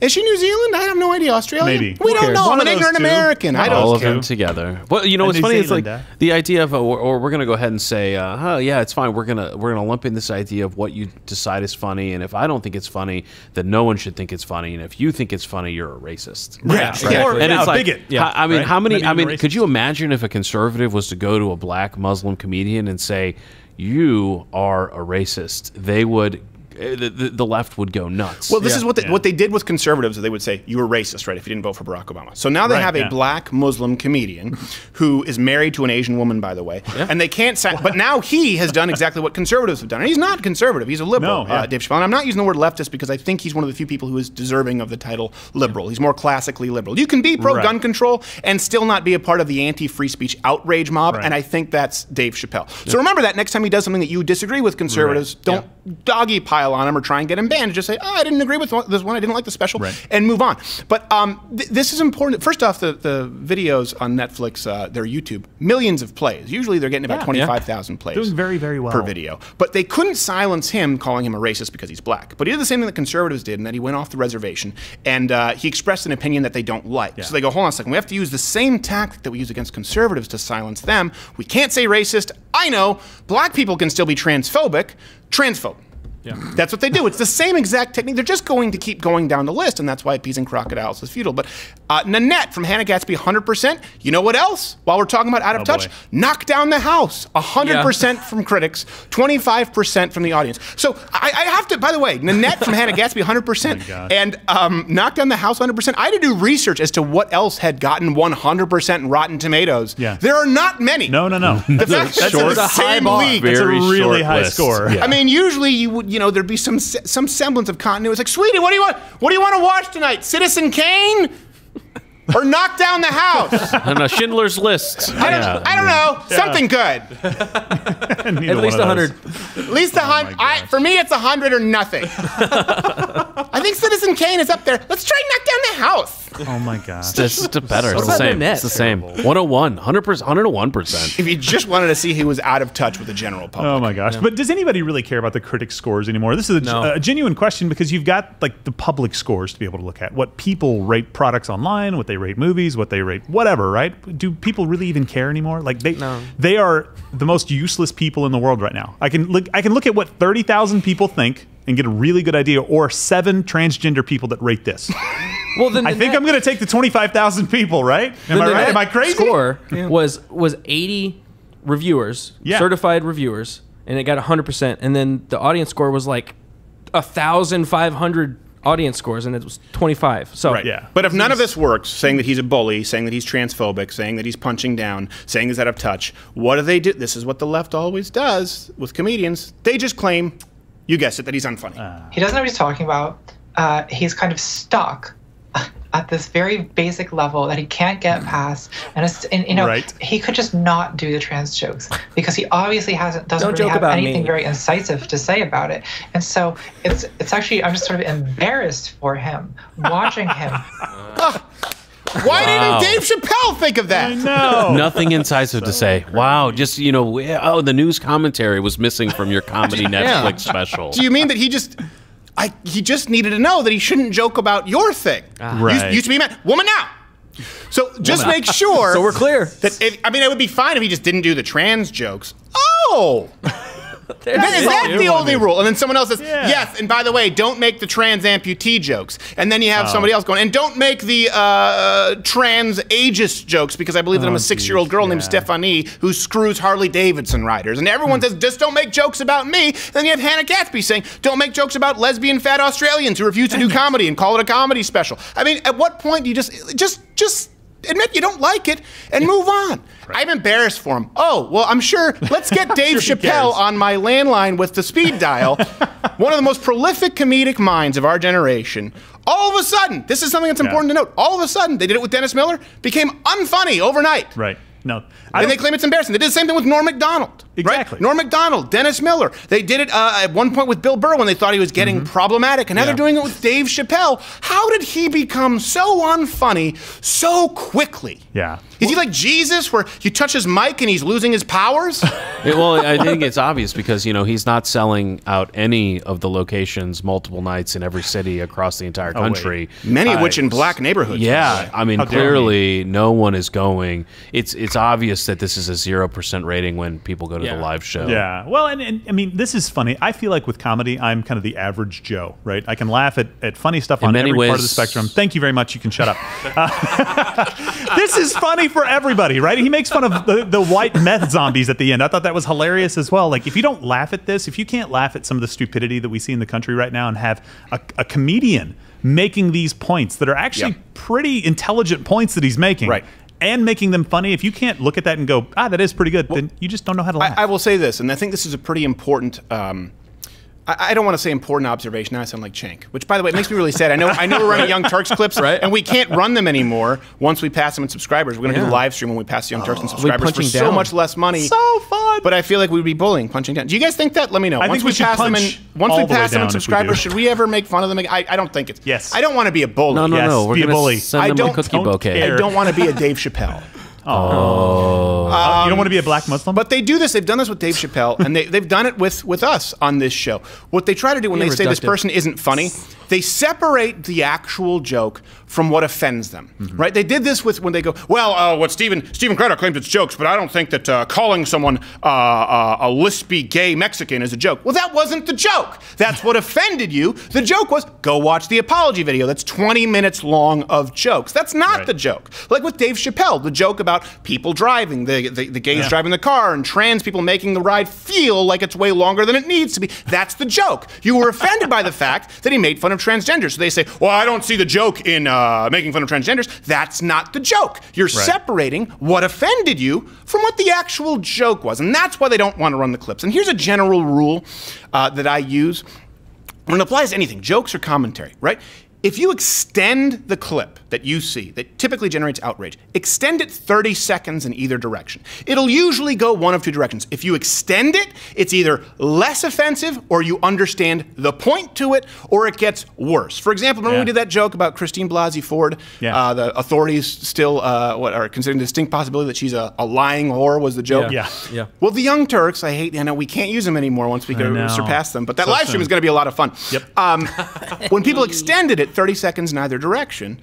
Is she New Zealand? I have no idea. Australia? Maybe. We Who don't cares? know. One I'm an those ignorant two. American. I don't of all of two. them together. Well, you know what's New funny? It's like uh, the idea of, uh, or, or we're going to go ahead and say, uh, oh yeah, it's fine. We're gonna we're gonna lump in this idea of what you decide is funny, and if I don't think it's funny, then no one should think it's funny, and if you think it's funny, you're a racist. Yeah, exactly. Or, And yeah, it's a like, bigot. how- I mean, Right? How many? I mean, could you imagine if a conservative was to go to a black Muslim comedian and say, "You are a racist"? They would, the, the, the left would go nuts. Well, this is what they, Yeah. what they did with conservatives. They would say you were racist, right, if you didn't vote for Barack Obama. So now they Right, have a black Muslim comedian who is married to an Asian woman, by the way, and they can't. Sa- but now he has done exactly what conservatives have done, and he's not conservative. He's a liberal, No, yeah. uh, Dave Chappelle. And I'm not using the word leftist because I think he's one of the few people who is deserving of the title liberal. He's more classically liberal. You can be pro gun control and still not be a part of the anti-free speech outrage mob, Right. and I think that's Dave Chappelle. So remember that next time he does something that you disagree with conservatives, don't doggy pile on him or try and get him banned. Just say, oh, I didn't agree with this one. I didn't like the special, Right. and move on. But um, th- this is important. First off, the, the videos on Netflix, uh, their YouTube, millions of plays. Usually they're getting about Yeah. 25,000 plays. Doing very, very well. Per video. But they couldn't silence him calling him a racist because he's black. But he did the same thing that conservatives did, in that he went off the reservation and uh, he expressed an opinion that they don't like. So they go, hold on a second, we have to use the same tactic that we use against conservatives to silence them. We can't say racist. I know, black people can still be transphobic. Transphobe. That's what they do. It's the same exact technique. They're just going to keep going down the list, and that's why Peas and Crocodiles is futile. But uh, Nanette from Hannah Gadsby, 100%. You know what else? While we're talking about out of Oh, touch, boy. knock down the house. 100% from critics, 25% from the audience. So I, I have to, by the way, Nanette from Hannah Gadsby, 100%. and um, knock down the house, 100%. I had to do research as to what else had gotten 100% in Rotten Tomatoes. Yeah. There are not many. No, no, no. The fact that it's in the same league. That's a really short high list. score. Yeah. I mean, usually you would, you know, there'd be some some semblance of continuity. It's like, sweetie, what do you want? What do you want to watch tonight? Citizen Kane, or knock down the house? And a Schindler's List. I don't, I don't know. Something good. At least one of those. 100. At least a oh hundred. I For me, it's a hundred or nothing. I think Citizen Kane is up there. Let's try knock down the house. Oh my god. It's just better. It's the about same. Nanette? It's the same. 101. 100%. 101%. If you just wanted to see who was out of touch with the general public. Oh my gosh! But does anybody really care about the critic scores anymore? This is a, No. a genuine question because you've got like the public scores to be able to look at. What people rate products online, what they rate movies, what they rate whatever. Right? Do people really even care anymore? Like they No. they are the most useless people in the world right now. I can look I can look at what thirty thousand people think and get a really good idea, or seven transgender people that rate this. Well, then I think I'm going to take the twenty-five thousand people. Right? Am I right? Am I crazy? Score was was 80 reviewers, Yeah. certified reviewers, and it got 100. percent And then the audience score was like a thousand five hundred audience scores, and it was 25. So Right. Yeah. But if none of this works, saying that he's a bully, saying that he's transphobic, saying that he's punching down, saying he's out of touch, what do they do? This is what the left always does with comedians. They just claim, you guessed it, that he's unfunny. He doesn't know what he's talking about. Uh, he's kind of stuck at this very basic level that he can't get mm. past. And, it's, and you know, Right. he could just not do the trans jokes because he obviously hasn't doesn't Don't really joke have anything me. very incisive to say about it. And so it's it's actually I'm just sort of embarrassed for him watching him. Why Wow. didn't Dave Chappelle think of that? No. Nothing incisive to say. Wow, just you know, oh, the news commentary was missing from your comedy Netflix special. Do you mean that he just, I he just needed to know that he shouldn't joke about your thing? Ah. Right. Used, used to be a man, woman now. So just make sure. So we're clear. That if, I mean, it would be fine if he just didn't do the trans jokes. Oh. There's That- Is that the only rule? And then someone else says, Yeah. yes, and by the way, don't make the trans amputee jokes. And then you have Oh. somebody else going, and don't make the uh, trans ageist jokes because I believe that I'm Oh, a six year old geez, girl named yeah. Stephanie who screws Harley Davidson riders. And everyone Hmm. says, just don't make jokes about me. And then you have Hannah Gadsby saying, don't make jokes about lesbian fat Australians who refuse to do comedy and call it a comedy special. I mean, at what point do you just, just, just, Admit you don't like it and move on. I'm embarrassed for him. Oh, well, I'm sure. Let's get Dave sure Chappelle on my landline with the speed dial, one of the most prolific comedic minds of our generation. All of a sudden, this is something that's important to note. All of a sudden, they did it with Dennis Miller, became unfunny overnight. Right. No. I And they claim it's embarrassing. They did the same thing with Norm Macdonald. Exactly. Right? Norm Macdonald, Dennis Miller. They did it uh, at one point with Bill Burr when they thought he was getting Mm-hmm. problematic, and now they're doing it with Dave Chappelle. How did he become so unfunny so quickly? Yeah. Is he like Jesus, where you touch his mic and he's losing his powers? Yeah, well, I think it's obvious because you know he's not selling out any of the locations multiple nights in every city across the entire Oh, country. Many of which Uh, in black neighborhoods. Yeah. I mean How clearly no one is going. It's it's obvious that this is a zero percent rating when people go to Yeah. the live show. Yeah. Well, and, and I mean, this is funny. I feel like with comedy, I'm kind of the average Joe, right? I can laugh at, at funny stuff In on many every part of the spectrum. Thank you very much. You can shut up. Uh, this is funny for everybody, right? He makes fun of the, the white meth zombies at the end. I thought that was hilarious as well. Like, if you don't laugh at this, if you can't laugh at some of the stupidity that we see in the country right now and have a, a comedian making these points that are actually pretty intelligent points that he's making. Right. And making them funny. If you can't look at that and go, ah, that is pretty good, then you just don't know how to laugh. I, I will say this, and I think this is a pretty important. Um, I, I don't want to say important observation. Now I sound like Cenk, which, by the way, it makes me really sad. I know, I know we're running Young Turks clips, Right. and we can't run them anymore once we pass them in subscribers. We're going to do Yeah. a live stream when we pass the Young Turks oh. and we subscribers for punching so much less money. so fun. But I feel like we'd be bullying, punching down. Do you guys think that? Let me know. I once think we should pass them in, punch once all we the pass them in if we subscribers, should we ever make fun of them? I, I don't think it's. Yes. I don't want to be a bully. No, no, Yes, no. We're be a gonna bully. send I them don't- a cookie don't bouquet. care. I don't want to be a Dave Chappelle. Oh. Uh, you don't want to be a black Muslim? But they do this. They've done this with Dave Chappelle, and they, they've done it with, with us on this show. What they try to do when Be they say this person isn't funny, they separate the actual joke from what offends them. Right? They did this with when they go, well, uh, what Stephen Stephen Crowder claims it's jokes, but I don't think that uh, calling someone uh, uh, a lispy gay Mexican is a joke. Well, that wasn't the joke. That's what offended you. The joke was go watch the apology video. That's 20 minutes long of jokes. That's not the joke. Like with Dave Chappelle, the joke about people driving, the the, the gays Yeah. driving the car, and trans people making the ride feel like it's way longer than it needs to be. That's the joke. You were offended by the fact that he made fun of transgenders. So they say, well, I don't see the joke in uh, making fun of transgenders. That's not the joke. You're separating what offended you from what the actual joke was. And that's why they don't want to run the clips. And here's a general rule uh, that I use when it applies to anything, jokes or commentary, right? If you extend the clip that you see that typically generates outrage, extend it 30 seconds in either direction. It'll usually go one of two directions. If you extend it, it's either less offensive or you understand the point to it or it gets worse. For example, remember Yeah. we did that joke about Christine Blasey Ford? Yeah. Uh, the authorities still uh, what are considering a distinct possibility that she's a, a lying whore was the joke. Yeah. Yeah. Well, the Young Turks, I hate, I know we can't use them anymore once we go surpass them, but that So live stream soon. is going to be a lot of fun. Yep. Um, when people extended it 30 seconds in either direction,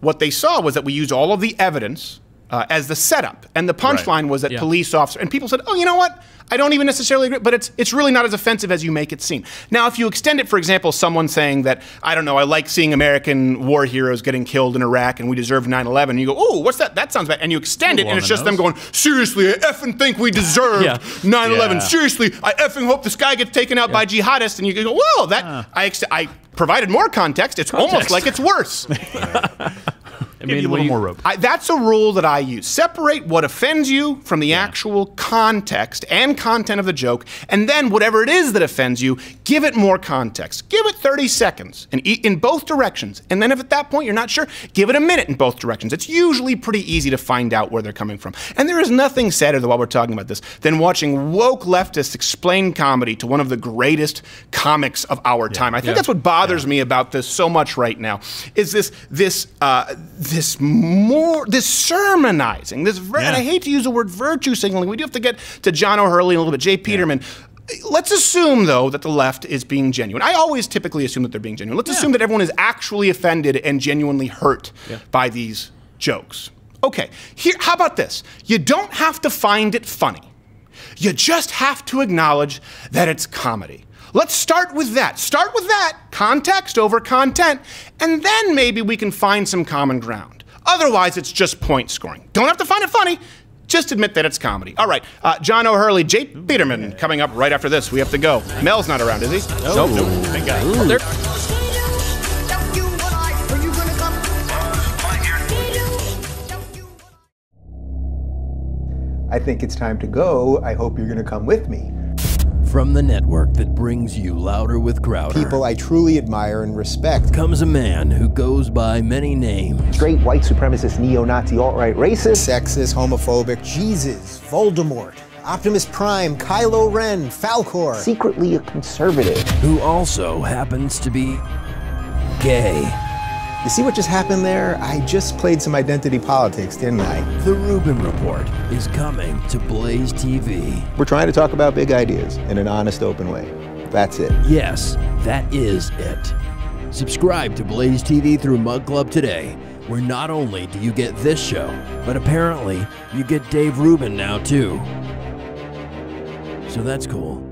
what they saw was that we used all of the evidence uh, as the setup, and the punchline was that Yeah. police officer and people said, "Oh, you know what? I don't even necessarily agree, but it's it's really not as offensive as you make it seem." Now, if you extend it, for example, someone saying that I don't know, I like seeing American war heroes getting killed in Iraq, and we deserve 9/11, you go, "Oh, what's that? That sounds bad," and you extend it, and it's just them going, "Seriously, I effing think we deserve Yeah. 9/11. Yeah. Seriously, I effing hope this guy gets taken out by jihadists." And you go, "Well, that I ex- I." Provided more context, it's almost like it's worse. I Give you a when little more rope. I, that's a rule that I use. Separate what offends you from the actual context and content of the joke, and then whatever it is that offends you, give it more context. Give it 30 seconds in, e- in both directions. And then if at that point you're not sure, give it a minute in both directions. It's usually pretty easy to find out where they're coming from. And there is nothing sadder, while we're talking about this, than watching woke leftists explain comedy to one of the greatest comics of our time. I think Yeah. that's what bothers me about this so much right now. Is this this uh, this more this sermonizing? This vir- and I hate to use the word virtue signaling. We do have to get to John O'Hurley and a little bit. J. Peterman. Let's assume, though, that the left is being genuine. I always typically assume that they're being genuine. Let's assume that everyone is actually offended and genuinely hurt by these jokes. Okay, here. How about this? You don't have to find it funny. You just have to acknowledge that it's comedy. Let's start with that. Start with that, context over content, and then maybe we can find some common ground. Otherwise, it's just point scoring. Don't have to find it funny. Just admit that it's comedy. All right, uh, John O'Hurley, J. Peterman coming up right after this. We have to go. Mel's not around, is he? Nope. Thank God. Oh, there- I think it's time to go. I hope you're going to come with me. From the network that brings you Louder with Crowder. People I truly admire and respect. comes a man who goes by many names. Straight white supremacist, neo Nazi, alt right racist, sexist, homophobic, Jesus, Voldemort, Optimus Prime, Kylo Ren, Falcor. Secretly a conservative. Who also happens to be gay. You see what just happened there? I just played some identity politics, didn't I? The Rubin Report is coming to Blaze TV. We're trying to talk about big ideas in an honest, open way. That's it. Yes, that is it. Subscribe to Blaze TV through Mug Club today, where not only do you get this show, but apparently you get Dave Rubin now too. So that's cool.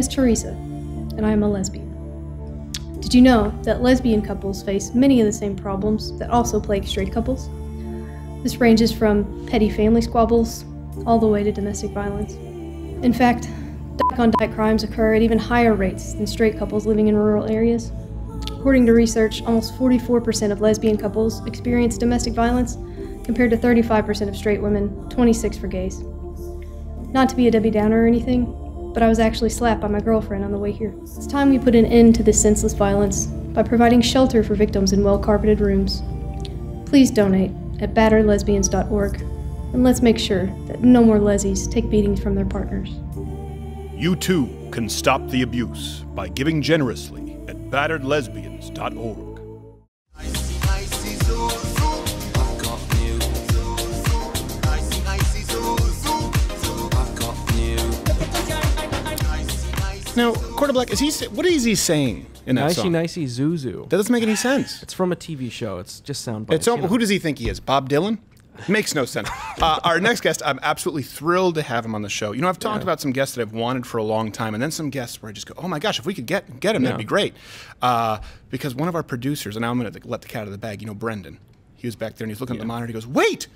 Is Teresa, and I am a lesbian. Did you know that lesbian couples face many of the same problems that also plague straight couples? This ranges from petty family squabbles all the way to domestic violence. In fact, dyke on dyke crimes occur at even higher rates than straight couples living in rural areas. According to research, almost 44% of lesbian couples experience domestic violence, compared to 35% of straight women, 26 for gays. Not to be a Debbie Downer or anything, but I was actually slapped by my girlfriend on the way here. It's time we put an end to this senseless violence by providing shelter for victims in well carpeted rooms. Please donate at batteredlesbians.org and let's make sure that no more lesies take beatings from their partners. You too can stop the abuse by giving generously at batteredlesbians.org. Now, Quarter Black, is he? What is he saying in that Nicey song? nicey Zuzu. That doesn't make any sense. It's from a TV show. It's just sound bites. It's you know. who does he think he is? Bob Dylan? Makes no sense. Uh, our next guest, I'm absolutely thrilled to have him on the show. You know, I've talked about some guests that I've wanted for a long time, and then some guests where I just go, "Oh my gosh, if we could get get him, that'd be great." Uh, because one of our producers, and now I'm going to let the cat out of the bag. You know, Brendan. He was back there and he's looking at the monitor. He goes, "Wait,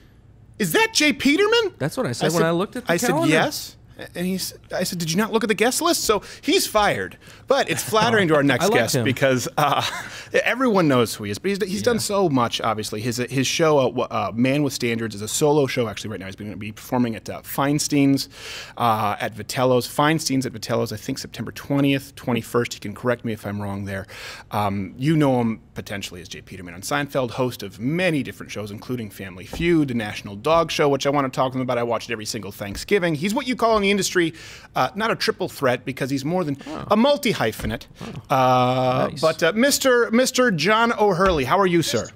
is that J. Peterman?" That's what I said when I looked at the I said yes. And he's, I said, did you not look at the guest list? So he's fired. But it's flattering to our next guest him. because uh, everyone knows who he is. But he's, he's done so much, obviously. His his show, uh, uh, Man with Standards, is a solo show actually right now. He's going to be performing at uh, Feinstein's, uh, at Vitello's. Feinstein's at Vitello's, I think September 20th, 21st. He can correct me if I'm wrong there. Um, you know him potentially as J. Peterman on Seinfeld, host of many different shows, including Family Feud, the National Dog Show, which I want to talk to him about. I watch it every single Thanksgiving. He's what you call in the industry uh, not a triple threat because he's more than a multi hyphenate. Uh, But uh, Mr. Mr. John O'Hurley, how are you, sir?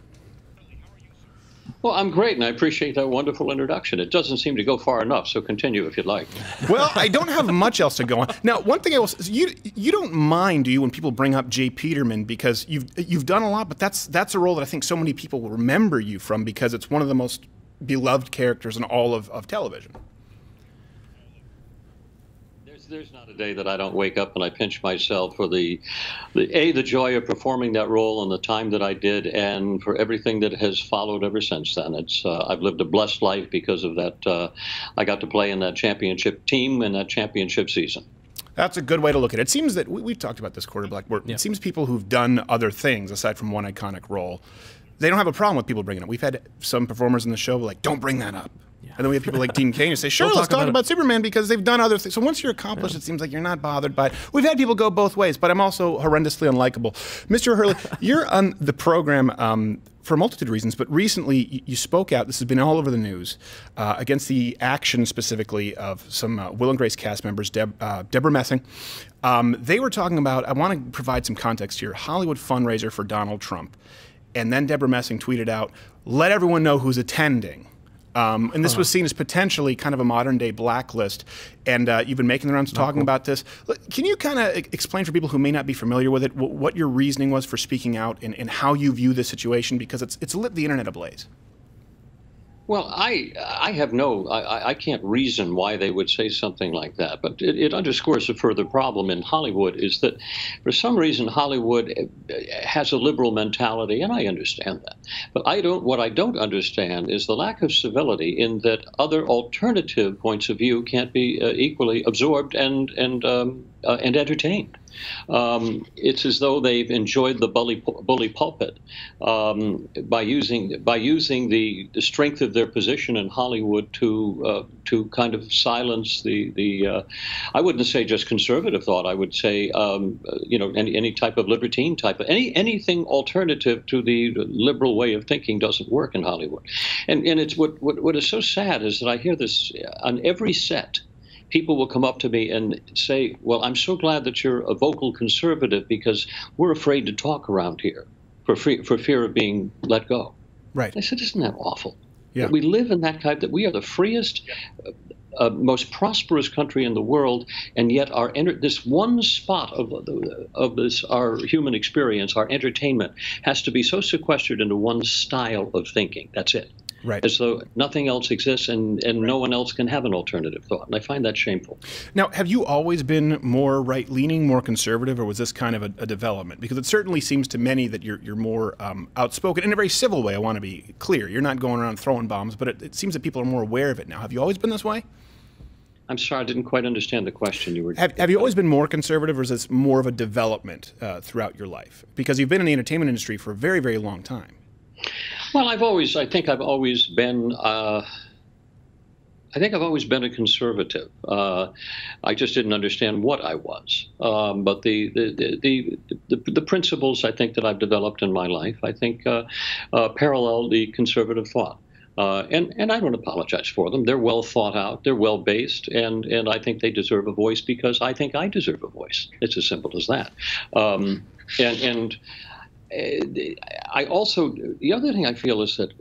Well, I'm great, and I appreciate that wonderful introduction. It doesn't seem to go far enough, so continue if you'd like. Well, I don't have much else to go on. Now, one thing I will say, you you don't mind, do you, when people bring up J. Peterman because you've you've done a lot, but that's that's a role that I think so many people will remember you from because it's one of the most beloved characters in all of, of television. There's, there's not a day that I don't wake up and I pinch myself for the, the a the joy of performing that role and the time that I did, and for everything that has followed ever since then. It's uh, I've lived a blessed life because of that. Uh, I got to play in that championship team in that championship season. That's a good way to look at it. It seems that we, we've talked about this quarter black. Where It seems people who've done other things aside from one iconic role, they don't have a problem with people bringing it up. We've had some performers in the show like, "Don't bring that up," and then we have people like Dean Cain who say, "Sure, Don't let's talk about about. Superman because they've done other things." So once you're accomplished, it seems like you're not bothered by it. We've had people go both ways, but I'm also horrendously unlikable. Mr. Hurley, you're on the program. Um, for a multitude of reasons, but recently you spoke out. This has been all over the news uh, against the action specifically of some uh, Will and Grace cast members, Deb, uh, Deborah Messing. Um, they were talking about. I want to provide some context here. Hollywood fundraiser for Donald Trump, and then Deborah Messing tweeted out, "Let everyone know who's attending." Um, and this was seen as potentially kind of a modern day blacklist. And uh, you've been making the rounds talking about this. Can you kind of explain for people who may not be familiar with it what your reasoning was for speaking out and, and how you view this situation? Because it's, it's lit the internet ablaze. Well, I I have no I, I- can't reason why they would say something like that, but it, it underscores a further problem in Hollywood is that for some reason Hollywood eh, has a liberal mentality, and I understand that. But I don't what I don't understand is the lack of civility in that other alternative points of view can't be uh, equally absorbed and and um, uh, and entertained. Um, it's as though they've enjoyed the bully, bully pulpit um, by using by using the, the strength of their position in Hollywood to uh, to kind of silence the the uh, I wouldn't say just conservative thought. I would say um, you know any any type of libertine type of any anything alternative to the liberal way of thinking doesn't work in Hollywood. And and it's what what, what is so sad is that I hear this on every set people will come up to me and say, Well, I'm so glad that you're a vocal conservative because we're afraid to talk around here for, free, for fear of being let go. Right. I said, Isn't that awful? Yeah. That we live in that type that we are the freest, uh, uh, most prosperous country in the world, and yet our enter- this one spot of, of this our human experience, our entertainment, has to be so sequestered into one style of thinking. That's it. Right. As though nothing else exists and, and no one else can have an alternative thought. And I find that shameful. Now, have you always been more right leaning, more conservative, or was this kind of a, a, development? Because it certainly seems to many that you're, you're more um, outspoken in a very civil way. I want to be clear. You're not going around throwing bombs, but it, it seems that people are more aware of it now. Have you always been this way? I'm sorry, I didn't quite understand the question you were. Have, have you always been more conservative, or is this more of a development uh, throughout your life? Because you've been in the entertainment industry for a very, very long time. Well, I've always, I think I've always been. Uh, I think I've always been a conservative. Uh, I just didn't understand what I was. Um, but the the, the the, the, principles I think that I've developed in my life, I think, uh, uh, parallel the conservative thought. Uh, and and I don't apologize for them. They're well thought out. They're well based, and and I think they deserve a voice because I think I deserve a voice. It's as simple as that. Um, and and Uh, I also, the other thing I feel is that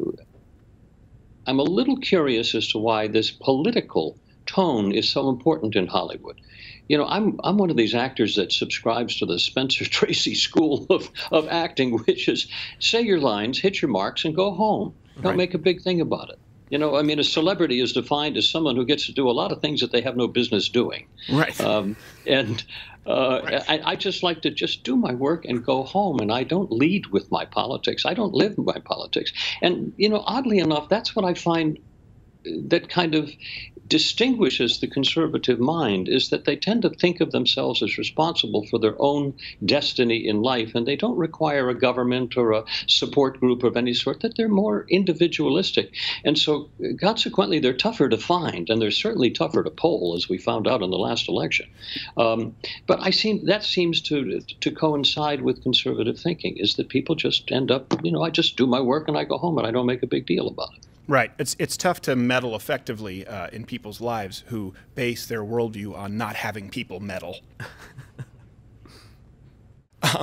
I'm a little curious as to why this political tone is so important in Hollywood. You know, I'm I'm one of these actors that subscribes to the Spencer Tracy school of, of acting, which is say your lines, hit your marks, and go home. Don't right. make a big thing about it. You know, I mean, a celebrity is defined as someone who gets to do a lot of things that they have no business doing. Right. Um, and uh, right. I, I, just like to just do my work and go home, and I don't lead with my politics. I don't live my politics. And you know, oddly enough, that's what I find that kind of distinguishes the conservative mind is that they tend to think of themselves as responsible for their own destiny in life, and they don't require a government or a support group of any sort, that they're more individualistic. And so, consequently, they're tougher to find, and they're certainly tougher to poll, as we found out in the last election. Um, but I seem that seems to to coincide with conservative thinking, is that people just end up, you know, I just do my work and I go home and I don't make a big deal about it. Right. It's it's tough to meddle effectively uh, in people's lives who base their worldview on not having people meddle.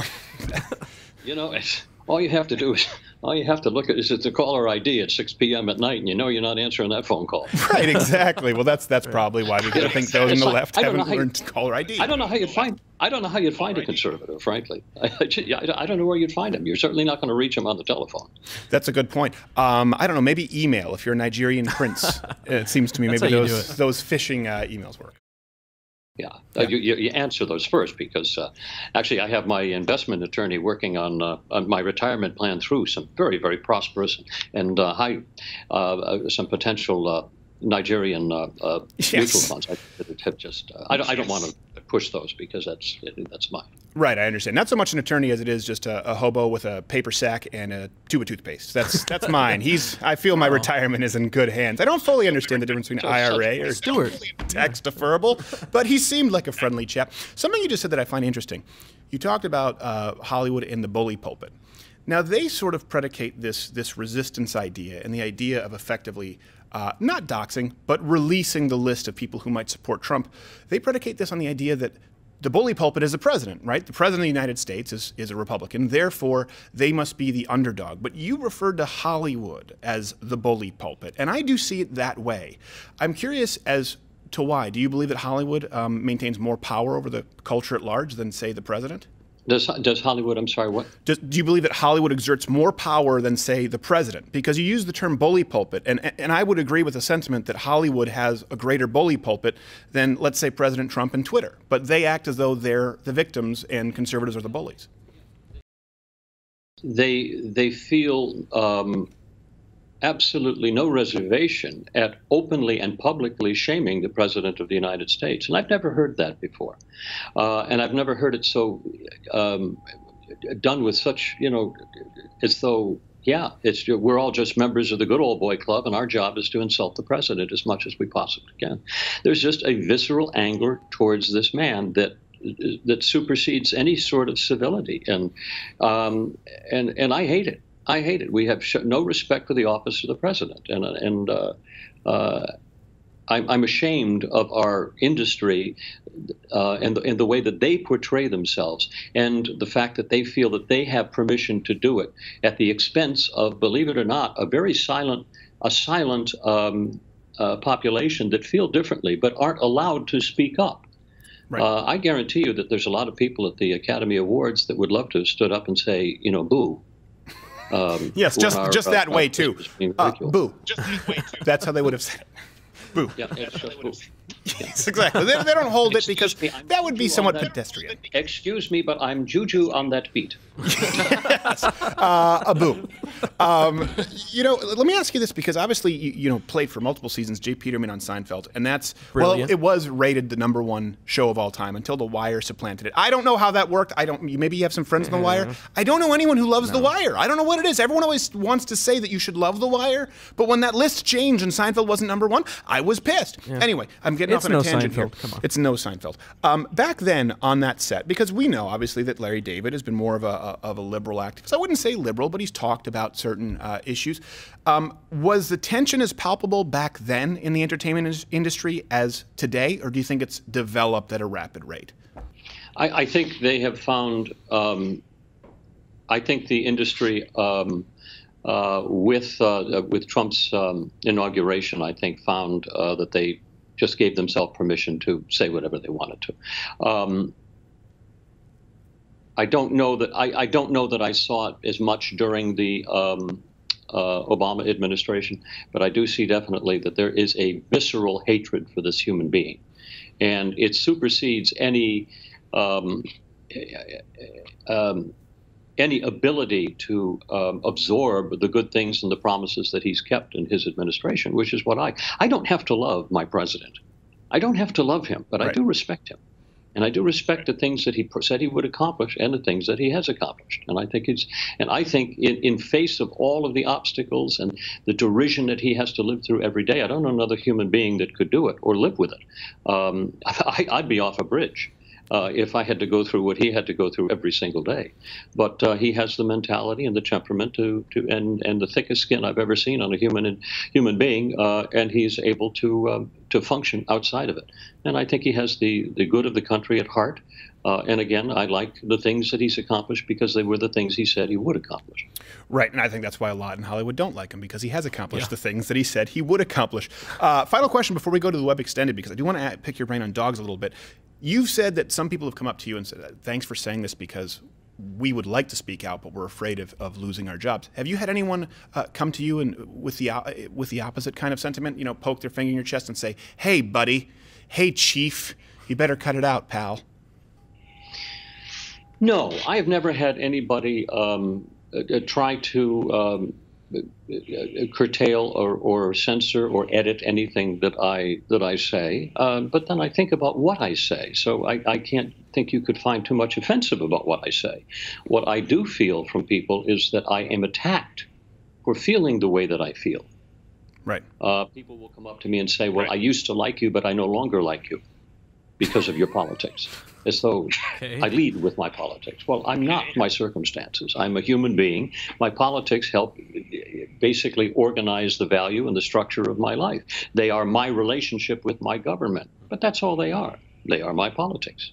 you know, all you have to do is all you have to look at is it's a caller ID at 6 p.m. at night, and you know you're not answering that phone call. Right. Exactly. well, that's that's probably why we to think those on the like, left haven't learned you, caller ID. I don't know how you'd find. I don't know how you'd find a conservative, frankly. I, I, I don't know where you'd find him. You're certainly not going to reach him on the telephone. That's a good point. Um, I don't know. Maybe email if you're a Nigerian prince. it seems to me maybe those those phishing uh, emails work. Yeah, yeah. Uh, you, you, answer those first because uh, actually I have my investment attorney working on, uh, on my retirement plan through some very very prosperous and uh, high uh, uh, some potential Nigerian yes. mutual funds. I have just I don't, I don't want to push those because that's that's mine. Right, I understand. Not so much an attorney as it is just a, a hobo with a paper sack and a tube of toothpaste. That's that's mine. He's. I feel my oh. retirement is in good hands. I don't fully understand the difference between IRA or Stewart tax deferrable, but he seemed like a friendly chap. Something you just said that I find interesting. You talked about uh, Hollywood and the bully pulpit. Now they sort of predicate this this resistance idea and the idea of effectively uh, not doxing, but releasing the list of people who might support Trump. They predicate this on the idea that the bully pulpit is the president, right? The president of the United States is, is a Republican. Therefore, they must be the underdog. But you referred to Hollywood as the bully pulpit, and I do see it that way. I'm curious as to why. Do you believe that Hollywood um, maintains more power over the culture at large than, say, the president? Does, does Hollywood, I'm sorry, what? Does, do you believe that Hollywood exerts more power than, say, the president? Because you use the term bully pulpit, and, and I would agree with the sentiment that Hollywood has a greater bully pulpit than, let's say, President Trump and Twitter. But they act as though they're the victims and conservatives are the bullies. They, they feel um, absolutely no reservation at openly and publicly shaming the President of the United States. And I've never heard that before. Uh, and I've never heard it so um, done with such, you know, as though yeah, it's we're all just members of the good old boy club, and our job is to insult the president as much as we possibly can. There's just a visceral anger towards this man that that supersedes any sort of civility, and um, and and I hate it. I hate it. We have no respect for the office of the president, and and uh, uh, I'm, I'm, ashamed of our industry uh, and, the, and the way that they portray themselves, and the fact that they feel that they have permission to do it at the expense of, believe it or not, a very silent, a silent um, uh, population that feel differently but aren't allowed to speak up. Right. Uh, I guarantee you that there's a lot of people at the Academy Awards that would love to have stood up and say, you know, boo Um, Yes, just our, just uh, that way practice too. was being Uh, ridiculed. boo. That's how they would have said it. Boo. Yeah, it's just boo. Yes, exactly. They, they don't hold it because that would be somewhat that- pedestrian. Excuse me, but I'm Juju on that beat. uh, a boo. Um, you know, let me ask you this because obviously you, you know played for multiple seasons, J. Peterman on Seinfeld, and that's well, it was rated the number one show of all time until The Wire supplanted it. I don't know how that worked. I don't. you- Maybe you have some friends in The Wire. I don't know anyone who loves The Wire. I don't know what it is. Everyone always wants to say that you should love The Wire, but when that list changed and Seinfeld wasn't number one, I was pissed. Yeah. Anyway, I'm getting It's off on a no tangent here. Seinfeld. Come on. It's no Seinfeld. Um, back then on that set, because we know obviously that Larry David has been more of a, a- of a liberal activist. I wouldn't say liberal, but he's talked about certain uh, issues. Um, was the tension as palpable back then in the entertainment is- industry as today, or do you think it's developed at a rapid rate? I, I think they have found. Um, I think the industry um, uh, with uh, with Trump's um, inauguration, I think found uh, that they just gave themselves permission to say whatever they wanted to. Um, I don't know that I, I don't know that I saw it as much during the um, uh, Obama administration, but I do see definitely that there is a visceral hatred for this human being, and it supersedes any um, um, any ability to um, absorb the good things and the promises that he's kept in his administration, which is what I I don't have to love my president. I don't have to love him, but I do respect him. And I do respect the things that he said he would accomplish and the things that he has accomplished. And I think it's, and I think in, in face of all of the obstacles and the derision that he has to live through every day, I don't know another human being that could do it or live with it. Um, I, I'd be off a bridge. Uh, if I had to go through what he had to go through every single day, but uh, he has the mentality and the temperament to, to and, and the thickest skin I've ever seen on a human human being, uh, and he's able to um, to function outside of it. And I think he has the the good of the country at heart. Uh, and again, I like the things that he's accomplished because they were the things he said he would accomplish. Right, and I think that's why a lot in Hollywood don't like him because he has accomplished the things that he said he would accomplish. Uh, final question before we go to the web extended, because I do want to pick your brain on dogs a little bit. You've said that some people have come up to you and said, "Thanks for saying this because we would like to speak out, but we're afraid of, of losing our jobs." Have you had anyone uh, come to you and with the with the opposite kind of sentiment? You know, poke their finger in your chest and say, "Hey, buddy, hey, chief, you better cut it out, pal." No, I have never had anybody um, uh, try to um, curtail or, or censor or edit anything that I that I say. Um, but then I think about what I say, so I, I can't think you could find too much offensive about what I say. What I do feel from people is that I am attacked for feeling the way that I feel. Right. Uh, people will come up to me and say, "Well, I used to like you, but I no longer like you because of your politics." As though I lead with my politics. Well, I'm not my circumstances. I'm a human being. My politics help basically organize the value and the structure of my life. They are my relationship with my government, but that's all they are. They are my politics.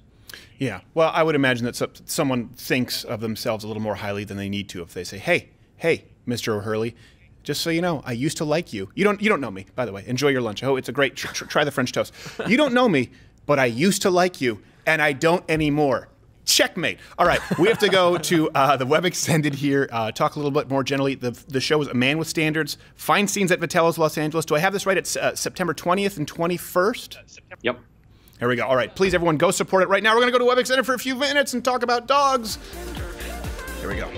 Yeah. Well, I would imagine that so- someone thinks of themselves a little more highly than they need to if they say, "Hey, hey, Mr. O'Hurley, just so you know, I used to like you. You don't you don't know me, by the way. Enjoy your lunch. Oh, it's a great tr- tr- try the French toast. You don't know me, but I used to like you and I don't anymore." Checkmate. All right, we have to go to uh, the web extended here. Uh, talk a little bit more generally. The, the show is A Man with Standards. Feinstein's at Vitello's Los Angeles. Do I have this right? It's uh, September 20th and 21st. Yep. Here we go. All right, please, everyone, go support it right now. We're going to go to Web Extended for a few minutes and talk about dogs. Here we go.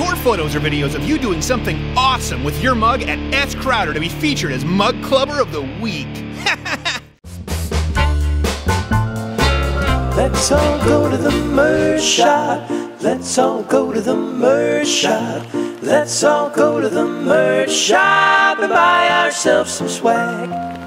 Your photos or videos of you doing something awesome with your mug at S Crowder to be featured as Mug Clubber of the Week. Let's all go to the merch shop. Let's all go to the merch shop. Let's all go to the merch shop and buy ourselves some swag.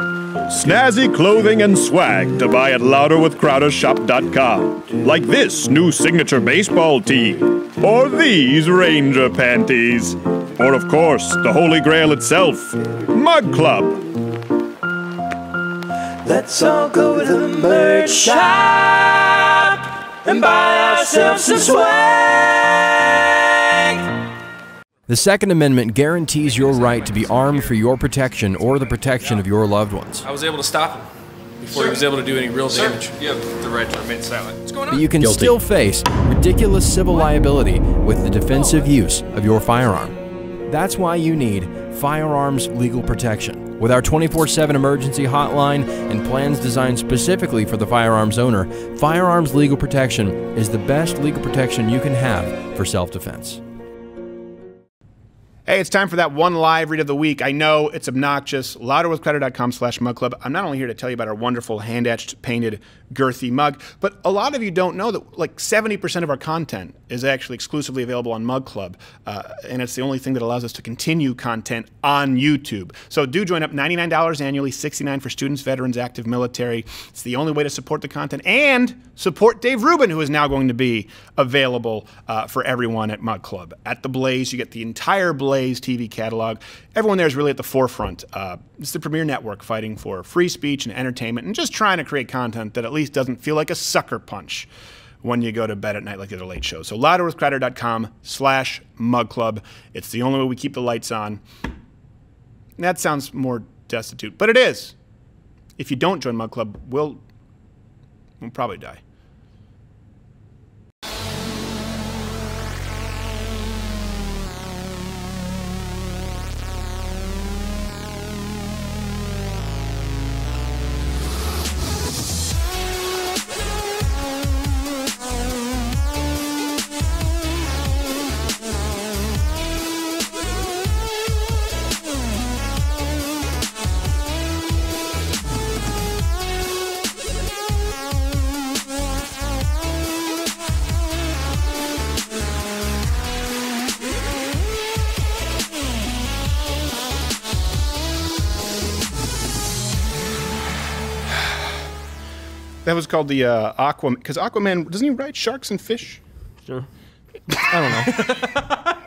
Snazzy clothing and swag to buy at louderwithcrowdershop.com. Like this new signature baseball tee, or these Ranger panties, or of course, the Holy Grail itself, Mug Club. Let's all go to the merch shop and buy ourselves some swag. The Second Amendment guarantees your right to be armed for your protection or the protection of your loved ones. I was able to stop him before he was able to do any real damage. You have the right to remain silent. What's going But you can still face ridiculous civil liability with the defensive use of your firearm. That's why you need firearms legal protection. With our 24 7 emergency hotline and plans designed specifically for the firearms owner, Firearms Legal Protection is the best legal protection you can have for self defense. Hey, it's time for that one live read of the week. I know it's obnoxious. Louderwithcrowder.com slash mug club. I'm not only here to tell you about our wonderful hand etched, painted, girthy mug, but a lot of you don't know that like 70% of our content is actually exclusively available on Mug Club. Uh, and it's the only thing that allows us to continue content on YouTube. So do join up $99 annually, $69 for students, veterans, active military. It's the only way to support the content and support Dave Rubin, who is now going to be available uh, for everyone at Mug Club. At the Blaze, you get the entire Blaze TV catalog. Everyone there is really at the forefront. Uh, it's the premier network fighting for free speech and entertainment and just trying to create content that at least doesn't feel like a sucker punch when you go to bed at night like the late shows. So louderwithcrowder.com slash mug club. It's the only way we keep the lights on. That sounds more destitute, but it is. If you don't join Mug Club, we'll, we'll probably die. Called the uh, Aquaman, because Aquaman, doesn't he ride sharks and fish? Sure. I don't know.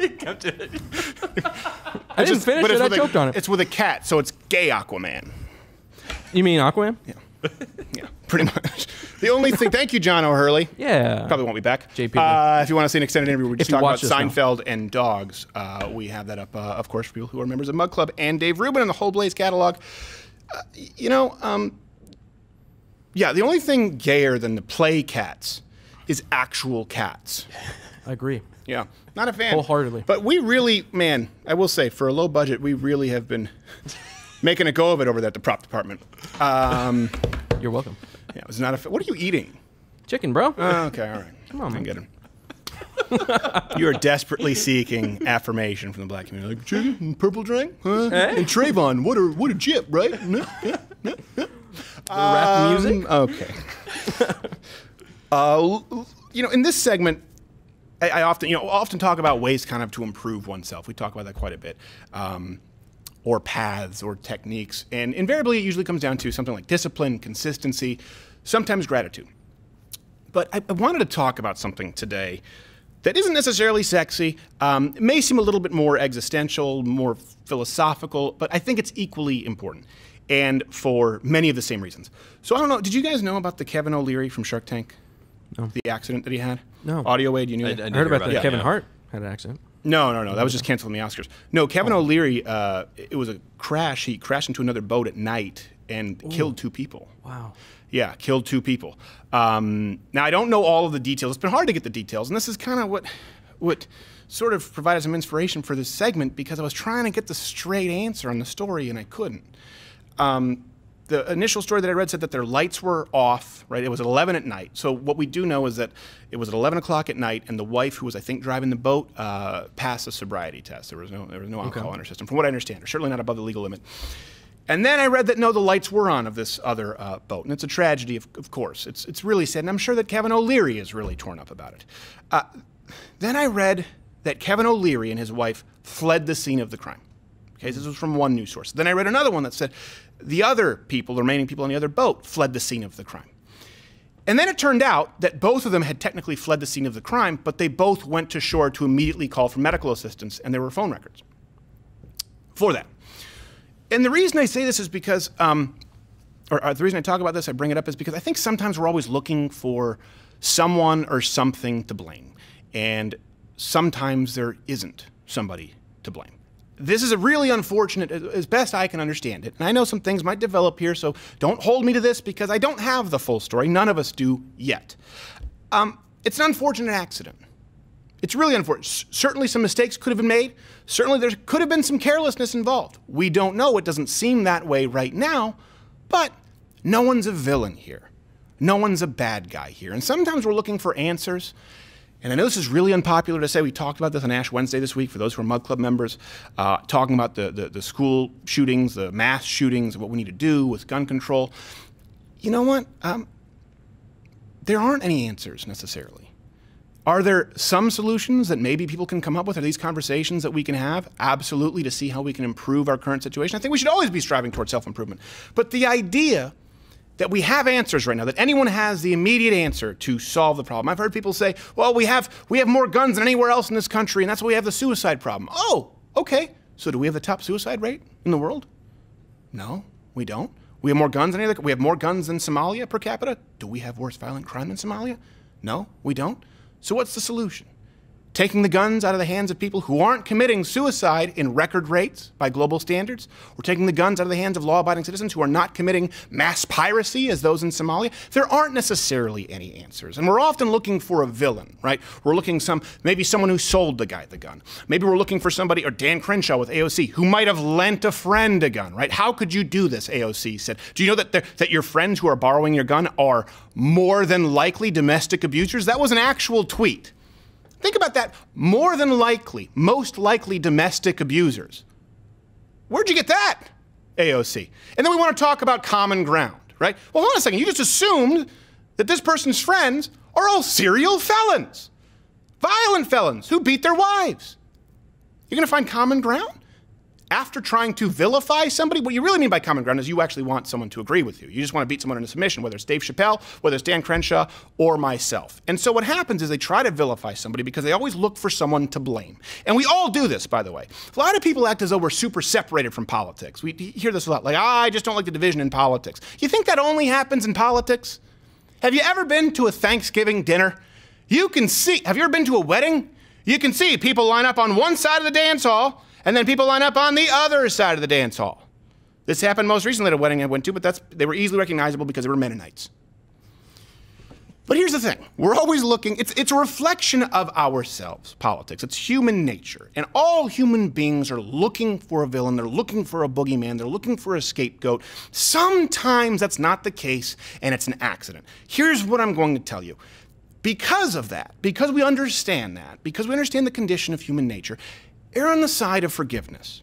I It's didn't finish but it. I with a- on it. It's with a cat, so it's gay Aquaman. You mean Aquaman? Yeah. yeah, pretty much. The only thing, thank you, John O'Hurley. Yeah. Probably won't be back. JP. Uh, if you want to see an extended interview, we're just If you talking about watch this now. Seinfeld and dogs. Uh, we have that up, uh, of course, for people who are members of Mug Club and Dave Rubin and the whole Blaze catalog. Uh, you know, um, yeah, the only thing gayer than the play cats is actual cats. I agree. Yeah, not a fan. Wholeheartedly. But we really, man, I will say, for a low budget, we really have been making a go of it over there at the prop department. Um, You're welcome. Yeah, it was not a. Fa- what are you eating? Chicken, bro. Oh, okay, all right. Come on, man. get it. you are desperately seeking affirmation from the black community. Like chicken, purple drink, huh? Eh? And Trayvon, what a what a jip, right? Yeah, yeah, rap music? Um, Okay. uh, you know, in this segment, I, I often, you know, often talk about ways kind of to improve oneself. We talk about that quite a bit. Um, or paths or techniques. And invariably, it usually comes down to something like discipline, consistency, sometimes gratitude. But I, I wanted to talk about something today that isn't necessarily sexy. Um, it may seem a little bit more existential, more philosophical, but I think it's equally important. And for many of the same reasons. So I don't know. Did you guys know about the Kevin O'Leary from Shark Tank? No. The accident that he had? No. Audio aid, you knew I- it? I did heard about that. Kevin Hart had an accident. No, no, no. That was just canceling the Oscars. No, Kevin O'Leary, uh, it was a crash. He crashed into another boat at night and killed two people. Wow. Yeah, killed two people. Um, now I don't know all of the details. It's been hard to get the details, and this is kind of what what sort of provided some inspiration for this segment because I was trying to get the straight answer on the story and I couldn't. Um, the initial story that I read said that their lights were off, right? It was at 11 at night. So what we do know is that it was at 11 o'clock at night, and the wife, who was I think driving the boat, uh, passed a sobriety test. There was no there was no alcohol in her system, from what I understand, or certainly not above the legal limit. And then I read that no, the lights were on of this other uh, boat, and it's a tragedy, of, of course. It's it's really sad, and I'm sure that Kevin O'Leary is really torn up about it. Uh, then I read that Kevin O'Leary and his wife fled the scene of the crime. Okay, this was from one news source. Then I read another one that said the other people, the remaining people on the other boat, fled the scene of the crime. And then it turned out that both of them had technically fled the scene of the crime, but they both went to shore to immediately call for medical assistance, and there were phone records for that. And the reason I say this is because um, or, or the reason I talk about this, I bring it up, is because I think sometimes we're always looking for someone or something to blame. And sometimes there isn't somebody to blame. This is a really unfortunate, as best I can understand it. And I know some things might develop here, so don't hold me to this because I don't have the full story. None of us do yet. Um, it's an unfortunate accident. It's really unfortunate. Certainly, some mistakes could have been made. Certainly, there could have been some carelessness involved. We don't know. It doesn't seem that way right now, but no one's a villain here. No one's a bad guy here. And sometimes we're looking for answers. And I know this is really unpopular to say. We talked about this on Ash Wednesday this week for those who are Mug Club members, uh, talking about the, the, the school shootings, the mass shootings, what we need to do with gun control. You know what? Um, there aren't any answers necessarily. Are there some solutions that maybe people can come up with? Are these conversations that we can have? Absolutely, to see how we can improve our current situation. I think we should always be striving towards self improvement. But the idea that we have answers right now, that anyone has the immediate answer to solve the problem. I've heard people say, well, we have, we have more guns than anywhere else in this country, and that's why we have the suicide problem. Oh, okay. So do we have the top suicide rate in the world? No, we don't. We have more guns than any other. We have more guns than Somalia per capita. Do we have worse violent crime than Somalia? No, we don't. So what's the solution? Taking the guns out of the hands of people who aren't committing suicide in record rates by global standards? Or taking the guns out of the hands of law abiding citizens who are not committing mass piracy as those in Somalia? There aren't necessarily any answers. And we're often looking for a villain, right? We're looking some maybe someone who sold the guy the gun. Maybe we're looking for somebody, or Dan Crenshaw with AOC, who might have lent a friend a gun, right? How could you do this? AOC said. Do you know that that your friends who are borrowing your gun are more than likely domestic abusers? That was an actual tweet. Think about that. More than likely, most likely domestic abusers. Where'd you get that, AOC? And then we want to talk about common ground, right? Well, hold on a second. You just assumed that this person's friends are all serial felons, violent felons who beat their wives. You're going to find common ground? After trying to vilify somebody, what you really mean by common ground is you actually want someone to agree with you. You just want to beat someone into submission, whether it's Dave Chappelle, whether it's Dan Crenshaw, or myself. And so what happens is they try to vilify somebody because they always look for someone to blame. And we all do this, by the way. A lot of people act as though we're super separated from politics. We hear this a lot, like, ah, I just don't like the division in politics. You think that only happens in politics? Have you ever been to a Thanksgiving dinner? You can see, have you ever been to a wedding? You can see people line up on one side of the dance hall and then people line up on the other side of the dance hall. This happened most recently at a wedding I went to, but that's, they were easily recognizable because they were Mennonites. But here's the thing we're always looking, it's, it's a reflection of ourselves, politics. It's human nature. And all human beings are looking for a villain, they're looking for a boogeyman, they're looking for a scapegoat. Sometimes that's not the case, and it's an accident. Here's what I'm going to tell you. Because of that, because we understand that, because we understand the condition of human nature, err on the side of forgiveness.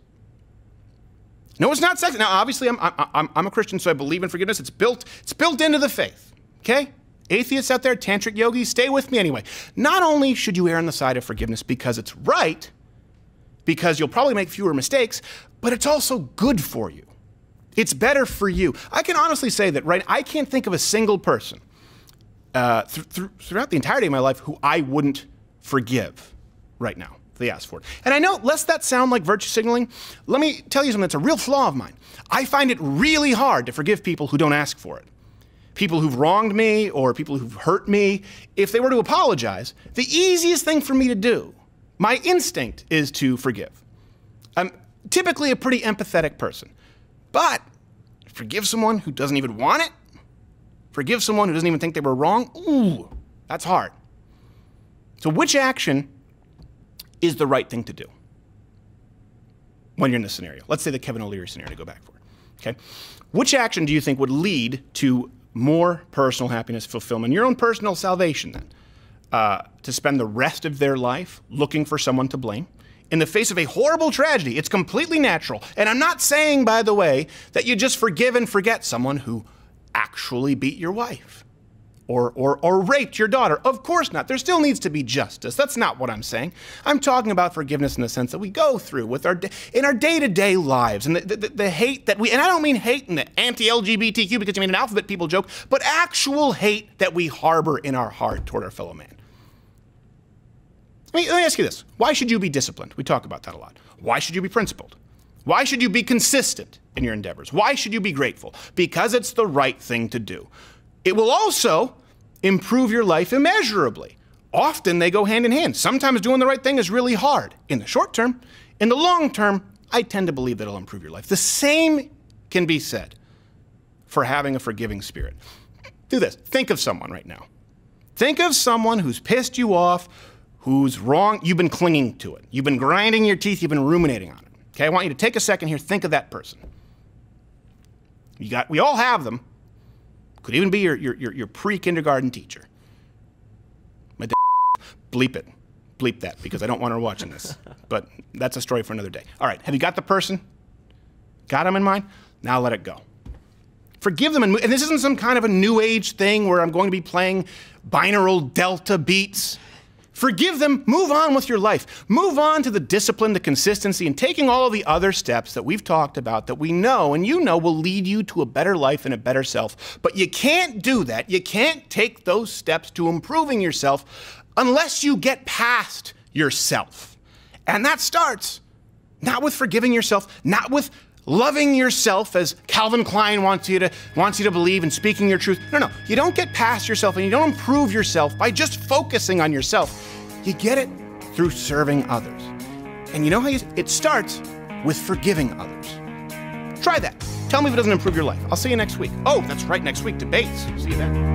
No, it's not sex. Now, obviously, I'm, I'm, I'm a Christian, so I believe in forgiveness. It's built, it's built into the faith. Okay? Atheists out there, tantric yogis, stay with me anyway. Not only should you err on the side of forgiveness because it's right, because you'll probably make fewer mistakes, but it's also good for you. It's better for you. I can honestly say that, right? I can't think of a single person uh, th- th- throughout the entirety of my life who I wouldn't forgive right now they asked for it. And I know, lest that sound like virtue signaling, let me tell you something that's a real flaw of mine. I find it really hard to forgive people who don't ask for it. People who've wronged me or people who've hurt me, if they were to apologize, the easiest thing for me to do, my instinct is to forgive. I'm typically a pretty empathetic person. But forgive someone who doesn't even want it, forgive someone who doesn't even think they were wrong, ooh, that's hard. So, which action is the right thing to do when you're in this scenario? Let's say the Kevin O'Leary scenario to go back for. Okay? Which action do you think would lead to more personal happiness, fulfillment, your own personal salvation then? Uh, to spend the rest of their life looking for someone to blame in the face of a horrible tragedy. It's completely natural. And I'm not saying, by the way, that you just forgive and forget someone who actually beat your wife or, or, or raped your daughter. Of course not. There still needs to be justice. That's not what I'm saying. I'm talking about forgiveness in the sense that we go through with our in our day-to-day lives and the, the, the hate that we and I don't mean hate in the anti-LGBTQ because you mean an alphabet people joke, but actual hate that we harbor in our heart toward our fellow man. Let me, let me ask you this. Why should you be disciplined? We talk about that a lot. Why should you be principled? Why should you be consistent in your endeavors. Why should you be grateful? Because it's the right thing to do. It will also improve your life immeasurably. Often they go hand in hand. Sometimes doing the right thing is really hard in the short term. In the long term, I tend to believe that it'll improve your life. The same can be said for having a forgiving spirit. Do this. Think of someone right now. Think of someone who's pissed you off, who's wrong. You've been clinging to it. You've been grinding your teeth. You've been ruminating on it. Okay, I want you to take a second here. Think of that person. You got. We all have them. Could even be your your, your, your pre-kindergarten teacher. My bleep it, bleep that because I don't want her watching this. But that's a story for another day. All right, have you got the person? Got them in mind? Now let it go. Forgive them and, and this isn't some kind of a new age thing where I'm going to be playing binaural delta beats. Forgive them, move on with your life. Move on to the discipline, the consistency, and taking all of the other steps that we've talked about that we know and you know will lead you to a better life and a better self. But you can't do that. You can't take those steps to improving yourself unless you get past yourself. And that starts not with forgiving yourself, not with loving yourself as Calvin Klein wants you to wants you to believe and speaking your truth. No, no. You don't get past yourself and you don't improve yourself by just focusing on yourself. You get it through serving others. And you know how you, it starts with forgiving others. Try that. Tell me if it doesn't improve your life. I'll see you next week. Oh, that's right, next week debates. See you then.